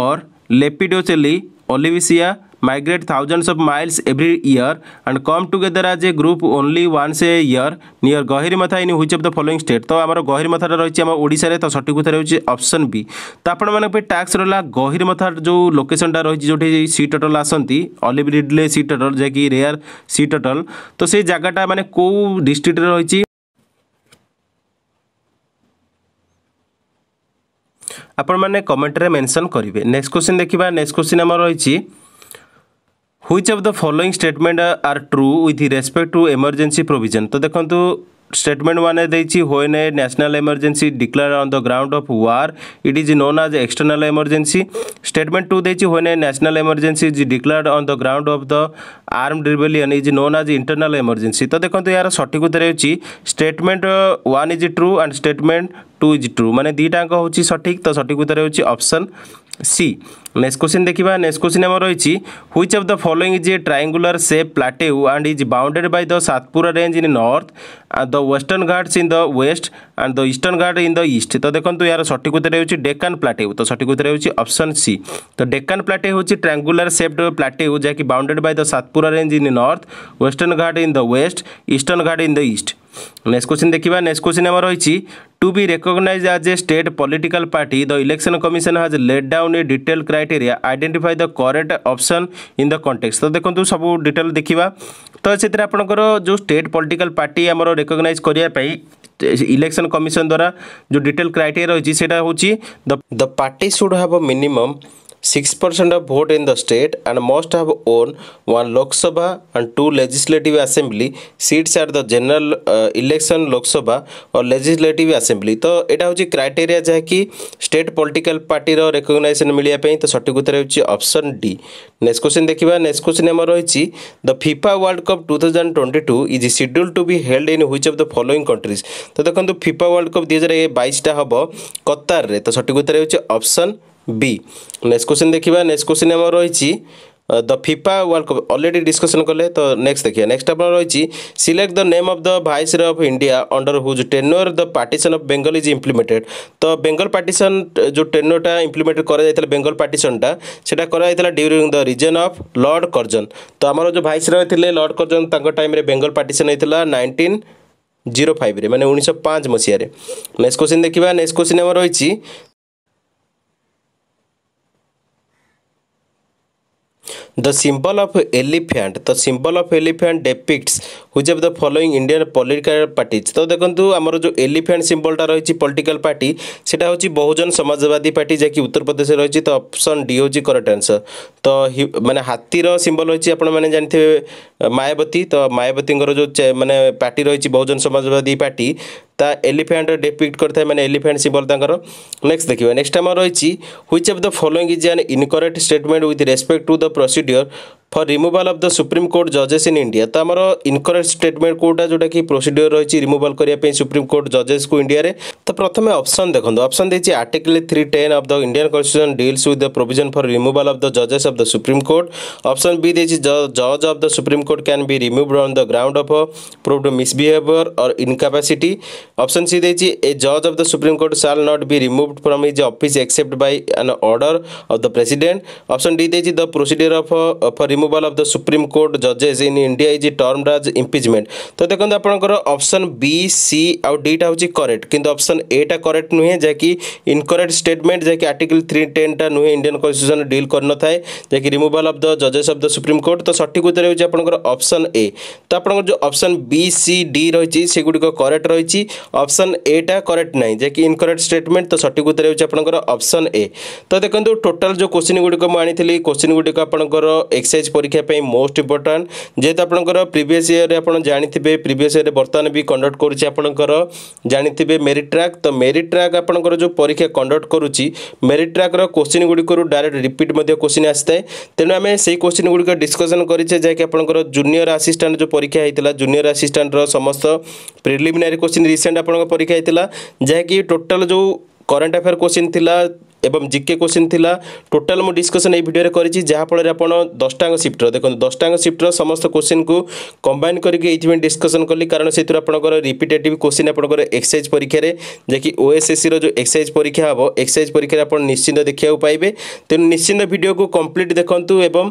or lepidochelys olivacea migrate thousands of miles every year and come together as a group only once a year near Gahirmatha in which of the following state তো আমার গহিরমাথাটা রয়েছে আমার ওড়িশারে তো সঠিক উত্তর হচ্ছে অপশন বি তো আপনার ট্যাক্স রহলা গহিরমাথার যে লোকেশনটা রয়েছে যেটি সি টটল আসতে অলিভ রিডলে সি টটল যা কি রেয়ার সি টটল তো সেই জায়গাটা মানে কেউ ডিস্ট্রিক্টরে রয়েছে ଆପଣମାନେ କମେଣ୍ଟରେ ମେନସନ୍ କରିବେ ନେକ୍ସଟ କ୍ୱେଶ୍ଚିନ୍ ଦେଖିବା ନେକ୍ସଟ କ୍ୱେଶ୍ଚିନ୍ ଆମର ରହିଛି which of the following statement are true with respect to emergency provision तो देखो स्टेटमेंट मैंने देखिए ने a national emergency declare on the ground of war it is known as external emergency statement two देखिए when a national emergency is declare on the ground of the arm rebellion is known as internal emergency तो देखो यार सठिक उत्तर होती statement one is true and statement two is true मैंने दुईटाक हूँ सठिक तो सठिक उत्तर होती सी नेक्स्ट क्वेश्चन देखा नेक्स्ट क्वेश्चन आम रही which of the following is a triangular shape plateau and is bounded by the Satpura range in north the western Ghats in the west and the eastern Ghat in the east तो देखो यार सठिक उत्तर हो डेकान प्लाटेउ तो सठिक उत्तर होप्शन सी तो डेकान प्लाटे हूँ triangular shaped plateau Jack bounded by the Satpura range in north western Ghat in the west eastern Ghat in the east next question ଦେଖିବା ନେକ୍ସଟ କ୍ୱେଶ୍ଚିନ୍ ଆମର ରହିଛି to be recognize as a state political party the election commission has laid down a detail criteria identify the correct option in the context ତ ଦେଖନ୍ତୁ ସବୁ ଡିଟେଲ୍ ଦେଖିବା ତ ସେଥିରେ ଆପଣଙ୍କର ଯେଉଁ ଷ୍ଟେଟ୍ ପଲିଟିକାଲ ପାର୍ଟି ଆମର ରେକଗ୍ନାଇଜ୍ କରିବା ପାଇଁ ଇଲେକ୍ସନ୍ କମିଶନ୍ ଦ୍ୱାରା ଯେଉଁ ଡିଟେଲ୍ କ୍ରାଇଟେରିଆ ରହିଛି ସେଇଟା ହେଉଛି the party should have a minimum 6% of vote in the state and must have won one Lok Sabha and two legislative assembly seats at the general uh, election Lok Sabha or legislative assembly तो एटा होची क्राइटेरिया जहा कि स्टेट पॉलिटिकल पार्टी रो रिकॉग्नाइजेशन मिलिया पे तो सटीक उत्तर होची ऑप्शन डी नेक्स्ट क्वेश्चन देखिबा नेक्स्ट क्वेश्चन हमर होची the FIFA world cup 2022 is schedule to be held in which of the following countries तो देखंतु फीफा वर्ल्ड कप 2022 टा हबो कतार रे तो सटीक उत्तर होची ऑप्शन বি নেক্সট কোশ্চিন দেখিবা নেক্সট কোশ্চিন আমার রয়েছে the FIFA world cup already discussion କଲେ ତ ନେକ୍ସଟ ଦେଖିବା ନେକ୍ସଟ ଆପଣ ରହିଛି select the name of the viceroy of India under whose tenure the partition of Bengal is implemented ତ ବେଙ୍ଗଲ ପାର୍ଟିସନ୍ ଯେଉଁ ଟେନୋରଟା ଇମ୍ପ୍ଲିମେଣ୍ଟ କରାଯାଇଥିଲା ବେଙ୍ଗଲ ପାର୍ଟିସନ୍ଟା ସେଇଟା କରାଯାଇଥିଲା during the reign of Lord Curzon ତ ଆମର ଯେଉଁ ଭାଇସର ଥିଲେ ଲର୍ଡ଼ କର୍ଜନ୍ ତାଙ୍କ ଟାଇମ୍ରେ ବେଙ୍ଗଲ ପାର୍ଟିସନ୍ ହେଇଥିଲା ନାଇନଟିନ୍ ଜିରୋ ଫାଇଭରେ ମାନେ ଉଣେଇଶହ ପାଞ୍ଚ ମସିହାରେ ନେକ୍ସଟ କୋଶ୍ଚିନ୍ ଦେଖିବା ନେକ୍ସଟ କୋଶ୍ଚିନ୍ ଆମର ରହିଛି The symbol of elephant. The symbol of elephant depicts which of the following Indian political parties ତ ଦେଖନ୍ତୁ ଆମର ଯେଉଁ ଏଲିଫ୍ୟାଣ୍ଟ ସିମ୍ବଲଟା ରହିଛି ପଲିଟିକାଲ ପାର୍ଟି ସେଇଟା ହେଉଛି ବହୁଜନ ସମାଜବାଦୀ ପାର୍ଟି ଯାହାକି ଉତ୍ତରପ୍ରଦେଶରେ ରହିଛି ତ ଅପସନ୍ ଡି ହେଉଛି କରେକ୍ଟ ଆନ୍ସର୍ ତ ମାନେ ହାତୀର ସିମ୍ବଲ ରହିଛି ଆପଣମାନେ ଜାଣିଥିବେ ମାୟାବତୀ ତ ମାୟାବତୀଙ୍କର ଯେଉଁ ମାନେ ପାର୍ଟି ରହିଛି ବହୁଜନ ସମାଜବାଦୀ ପାର୍ଟି ତା ଏଲିଫ୍ୟାଣ୍ଟ ଡେପିକ୍ଟ କରିଥାଏ ମାନେ ଏଲିଫ୍ୟାଣ୍ଟ ସିମ୍ବଲ ତାଙ୍କର ନେକ୍ସଟ ଦେଖିବା ନେକ୍ସଟ ଆମର ରହିଛି which of the following is an incorrect statement with respect to the procedure for removal of the supreme court ଜଜେସ୍ in India ତ ଆମର ଇନକରେକ୍ଟ रिक्वेस्ट स्टेटमेंट कौटा जोटा कि प्रोसीडियर रही रिमुवाल करने सुप्रीमकोर्ट जजेस को इंडिया रे तो प्रथम अप्सन देखो अप्सन देती article three ten of the Indian constitution deals with the provision for removal of the जजेस of the supreme court option B देखिए जज अफ द सुप्रीमकोर्ट क्या remove on the ground of proved misbehaviour और इनकापासी अप्सन सी देखिए ए जज of the supreme court shall not be remove from his office except by an order of the president option D देखिए the procedure of for removal of the supreme court जजेस in India is term as imp impeachment ତ ଦେଖନ୍ତୁ ଆପଣଙ୍କର ଅପସନ୍ ବି ସି ଆଉ ଡିଟା ହେଉଛି କରେକ୍ଟ କିନ୍ତୁ ଅପସନ୍ ଏଟା କରେକ୍ଟ ନୁହେଁ ଯାହାକି ଇନକରେକ୍ଟ ଷ୍ଟେଟମେଣ୍ଟ ଯାହାକି ଆର୍ଟିକଲ୍ ଥ୍ରୀ ଟେନ୍ଟା ନୁହେଁ ଇଣ୍ଡିଆନ୍ କନଷ୍ଟିଟ୍ୟୁସନ୍ ଡିଲ୍ କରିନଥାଏ ଯାହାକି ରିମୁଭାଲ୍ ଅଫ୍ ଦ ଜଜେସ୍ ଅଫ୍ ଦ ସୁପ୍ରିମକୋର୍ଟ ତ ସଠିକ୍ ଉତ୍ତର ହେଉଛି ଆପଣଙ୍କର ଅପସନ୍ ଏ ତ ଆପଣଙ୍କର ଯେଉଁ ଅପସନ୍ ବି ସି ଡି ରହିଛି ସେଗୁଡ଼ିକ କରେକ୍ଟ ରହିଛି ଅପସନ୍ ଏଟା କରେକ୍ଟ ନାହିଁ ଯାହାକି ଇନକରେକ୍ଟ ଷ୍ଟେଟମେଣ୍ଟ ତ ସଠିକ୍ ଉତ୍ତର ହେଉଛି ଆପଣଙ୍କର ଅପସନ୍ ଏ ତ ଦେଖନ୍ତୁ ଟୋଟାଲ୍ ଯେଉଁ କୋଶ୍ଚିନ୍ ଗୁଡ଼ିକ ମୁଁ ଆଣିଥିଲି କୋଶ୍ଚିନ୍ ଗୁଡ଼ିକ ଆପଣଙ୍କର ଏକ୍ସରସାଇଜ୍ ପରୀକ୍ଷା ପାଇଁ ମୋଷ୍ଟ ଇମ୍ପୋର୍ଟାଣ୍ଟ ଯେହେତୁ ଆପଣଙ୍କର ପ୍ରିଭିୟସ୍ ଇୟର୍ରେ ଆପଣ ଜାଣିଥିବେ ପ୍ରିଭିୟସ୍ ଇୟର୍ରେ ବର୍ତ୍ତମାନ ବି କଣ୍ଡକ୍ଟ କରୁଛି ଆପଣଙ୍କର ଜାଣିଥିବେ ମେରିଟ୍ ଟ୍ରାକ୍ ତ ମେରିଟ୍ ଟ୍ରାକ୍ ଆପଣଙ୍କର ଯେଉଁ ପରୀକ୍ଷା କଣ୍ଡକ୍ଟ କରୁଛି ମେରିଟ୍ ଟ୍ରାକ୍ର କୋଶ୍ଚିନ୍ ଗୁଡ଼ିକରୁ ଡାଇରେକ୍ଟ ରିପିଟ୍ ମଧ୍ୟ କୋଶ୍ଚିନ୍ ଆସିଥାଏ ତେଣୁ ଆମେ ସେଇ କୋଶ୍ଚିନ୍ ଗୁଡ଼ିକ ଡିସ୍କସନ୍ କରିଛେ ଯାହାକି ଆପଣଙ୍କର ଜୁନିୟର ଆସିଷ୍ଟାଣ୍ଟ ଯେଉଁ ପରୀକ୍ଷା ହେଇଥିଲା ଜୁନିୟର ଆସିଷ୍ଟାଣ୍ଟର ସମସ୍ତ ପ୍ରିଲିମିନାରୀ କୋଶ୍ଚିନ୍ ରିସେଣ୍ଟ ଆପଣଙ୍କ ପରୀକ୍ଷା ହେଇଥିଲା ଯାହାକି ଟୋଟାଲ୍ ଯେଉଁ କରେଣ୍ଟ ଆଫେୟାର କୋଶ୍ଚିନ୍ ଥିଲା এবং জিକେ কোশ্চিନ୍ ଥିଲା ଟୋଟାଲ୍ ମୁଁ ଡିସ୍କସନ୍ ଏଇ ଭିଡ଼ିଓରେ କରିଛି ଯାହାଫଳରେ ଆପଣ ଦଶଟାଙ୍କ ସିଫ୍ଟର ଦେଖନ୍ତୁ ଦଶଟାଙ୍କ ସିଫ୍ଟର ସମସ୍ତ କୋଶ୍ଚିନ୍କୁ କମ୍ବାଇନ୍ କରିକି ଏଇଥିପାଇଁ ଡିସ୍କସନ୍ କଲି କାରଣ ସେଥିରୁ ଆପଣଙ୍କର ରିପିଟେଟିଭ୍ କୋଶ୍ଚିନ୍ ଆପଣଙ୍କର ଏକ୍ସସାଇଜ୍ ପରୀକ୍ଷାରେ ଯାହାକି ଓଏସ୍ଏସ୍ସିର ଯେଉଁ ଏକ୍ସସାଇଜ୍ ପରୀକ୍ଷା ହେବ ଏକ୍ସସାଇଜ୍ ପରୀକ୍ଷାରେ ଆପଣ ନିଶ୍ଚିନ୍ତ ଦେଖିବାକୁ ପାଇବେ ତେଣୁ ନିଶ୍ଚିନ୍ତ ଭିଡ଼ିଓକୁ କମ୍ପ୍ଲିଟ୍ ଦେଖନ୍ତୁ ଏବଂ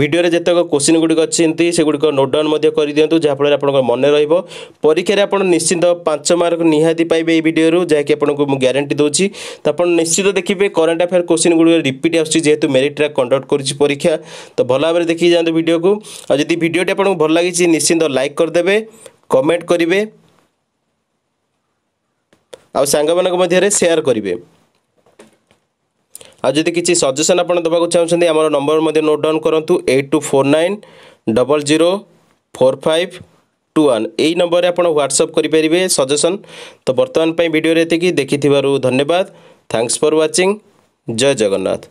ଭିଡ଼ିଓରେ ଯେତେକ କୋଶ୍ଚିନ୍ ଗୁଡ଼ିକ ଅଛନ୍ତି ସେଗୁଡ଼ିକ ନୋଟ୍ ଡାଉନ୍ ମଧ୍ୟ କରିଦିଅନ୍ତୁ ଯାହାଫଳରେ ଆପଣଙ୍କର ମନେ ରହିବ ପରୀକ୍ଷାରେ ଆପଣ ନିଶ୍ଚିନ୍ତ ପାଞ୍ଚ ମାର୍କ ନିହାତି ପାଇବେ ଏଇ ଭିଡ଼ିଓରୁ ଯାହାକି ଆପଣଙ୍କୁ ମୁଁ ଗ୍ୟାରେଣ୍ଟି ଦେଉଛି ତ ଆପଣ ନିଶ୍ଚିତ ଦେଖିବେ କରେଣ୍ଟ ଆଫେୟାର କୋଶ୍ଚିନ୍ ଗୁଡ଼ିକ ରିପିଟ୍ ଆସୁଛି ଯେହେତୁ ମେରିଟ୍ ଟ୍ରାକ୍ କଣ୍ଡକ୍ଟ କରୁଛି ପରୀକ୍ଷା ତ ଭଲ ଭାବରେ ଦେଖିକି ଯାଆନ୍ତୁ ଭିଡ଼ିଓକୁ ଆଉ ଯଦି ଭିଡ଼ିଓଟି ଆପଣଙ୍କୁ ଭଲ ଲାଗିଛି ନିଶ୍ଚିନ୍ତ ଲାଇକ୍ କରିଦେବେ କମେଣ୍ଟ କରିବେ ଆଉ ସାଙ୍ଗମାନଙ୍କ ମଧ୍ୟରେ ସେୟାର କରିବେ ଆଉ ଯଦି କିଛି ସଜେସନ୍ ଆପଣ ଦେବାକୁ ଚାହୁଁଛନ୍ତି ଆମର ନମ୍ବର ମଧ୍ୟ ନୋଟ୍ ଡାଉନ୍ କରନ୍ତୁ eight two four nine double zero four five two one ଏହି ନମ୍ବରରେ ଆପଣ ହ୍ୱାଟ୍ସଅପ୍ କରିପାରିବେ ସଜେସନ୍ ତ ବର୍ତ୍ତମାନ ପାଇଁ ଭିଡ଼ିଓରେ ଏତିକି ଦେଖିଥିବାରୁ ଧନ୍ୟବାଦ थैंक्स फॉर वाचिंग जय जगन्नाथ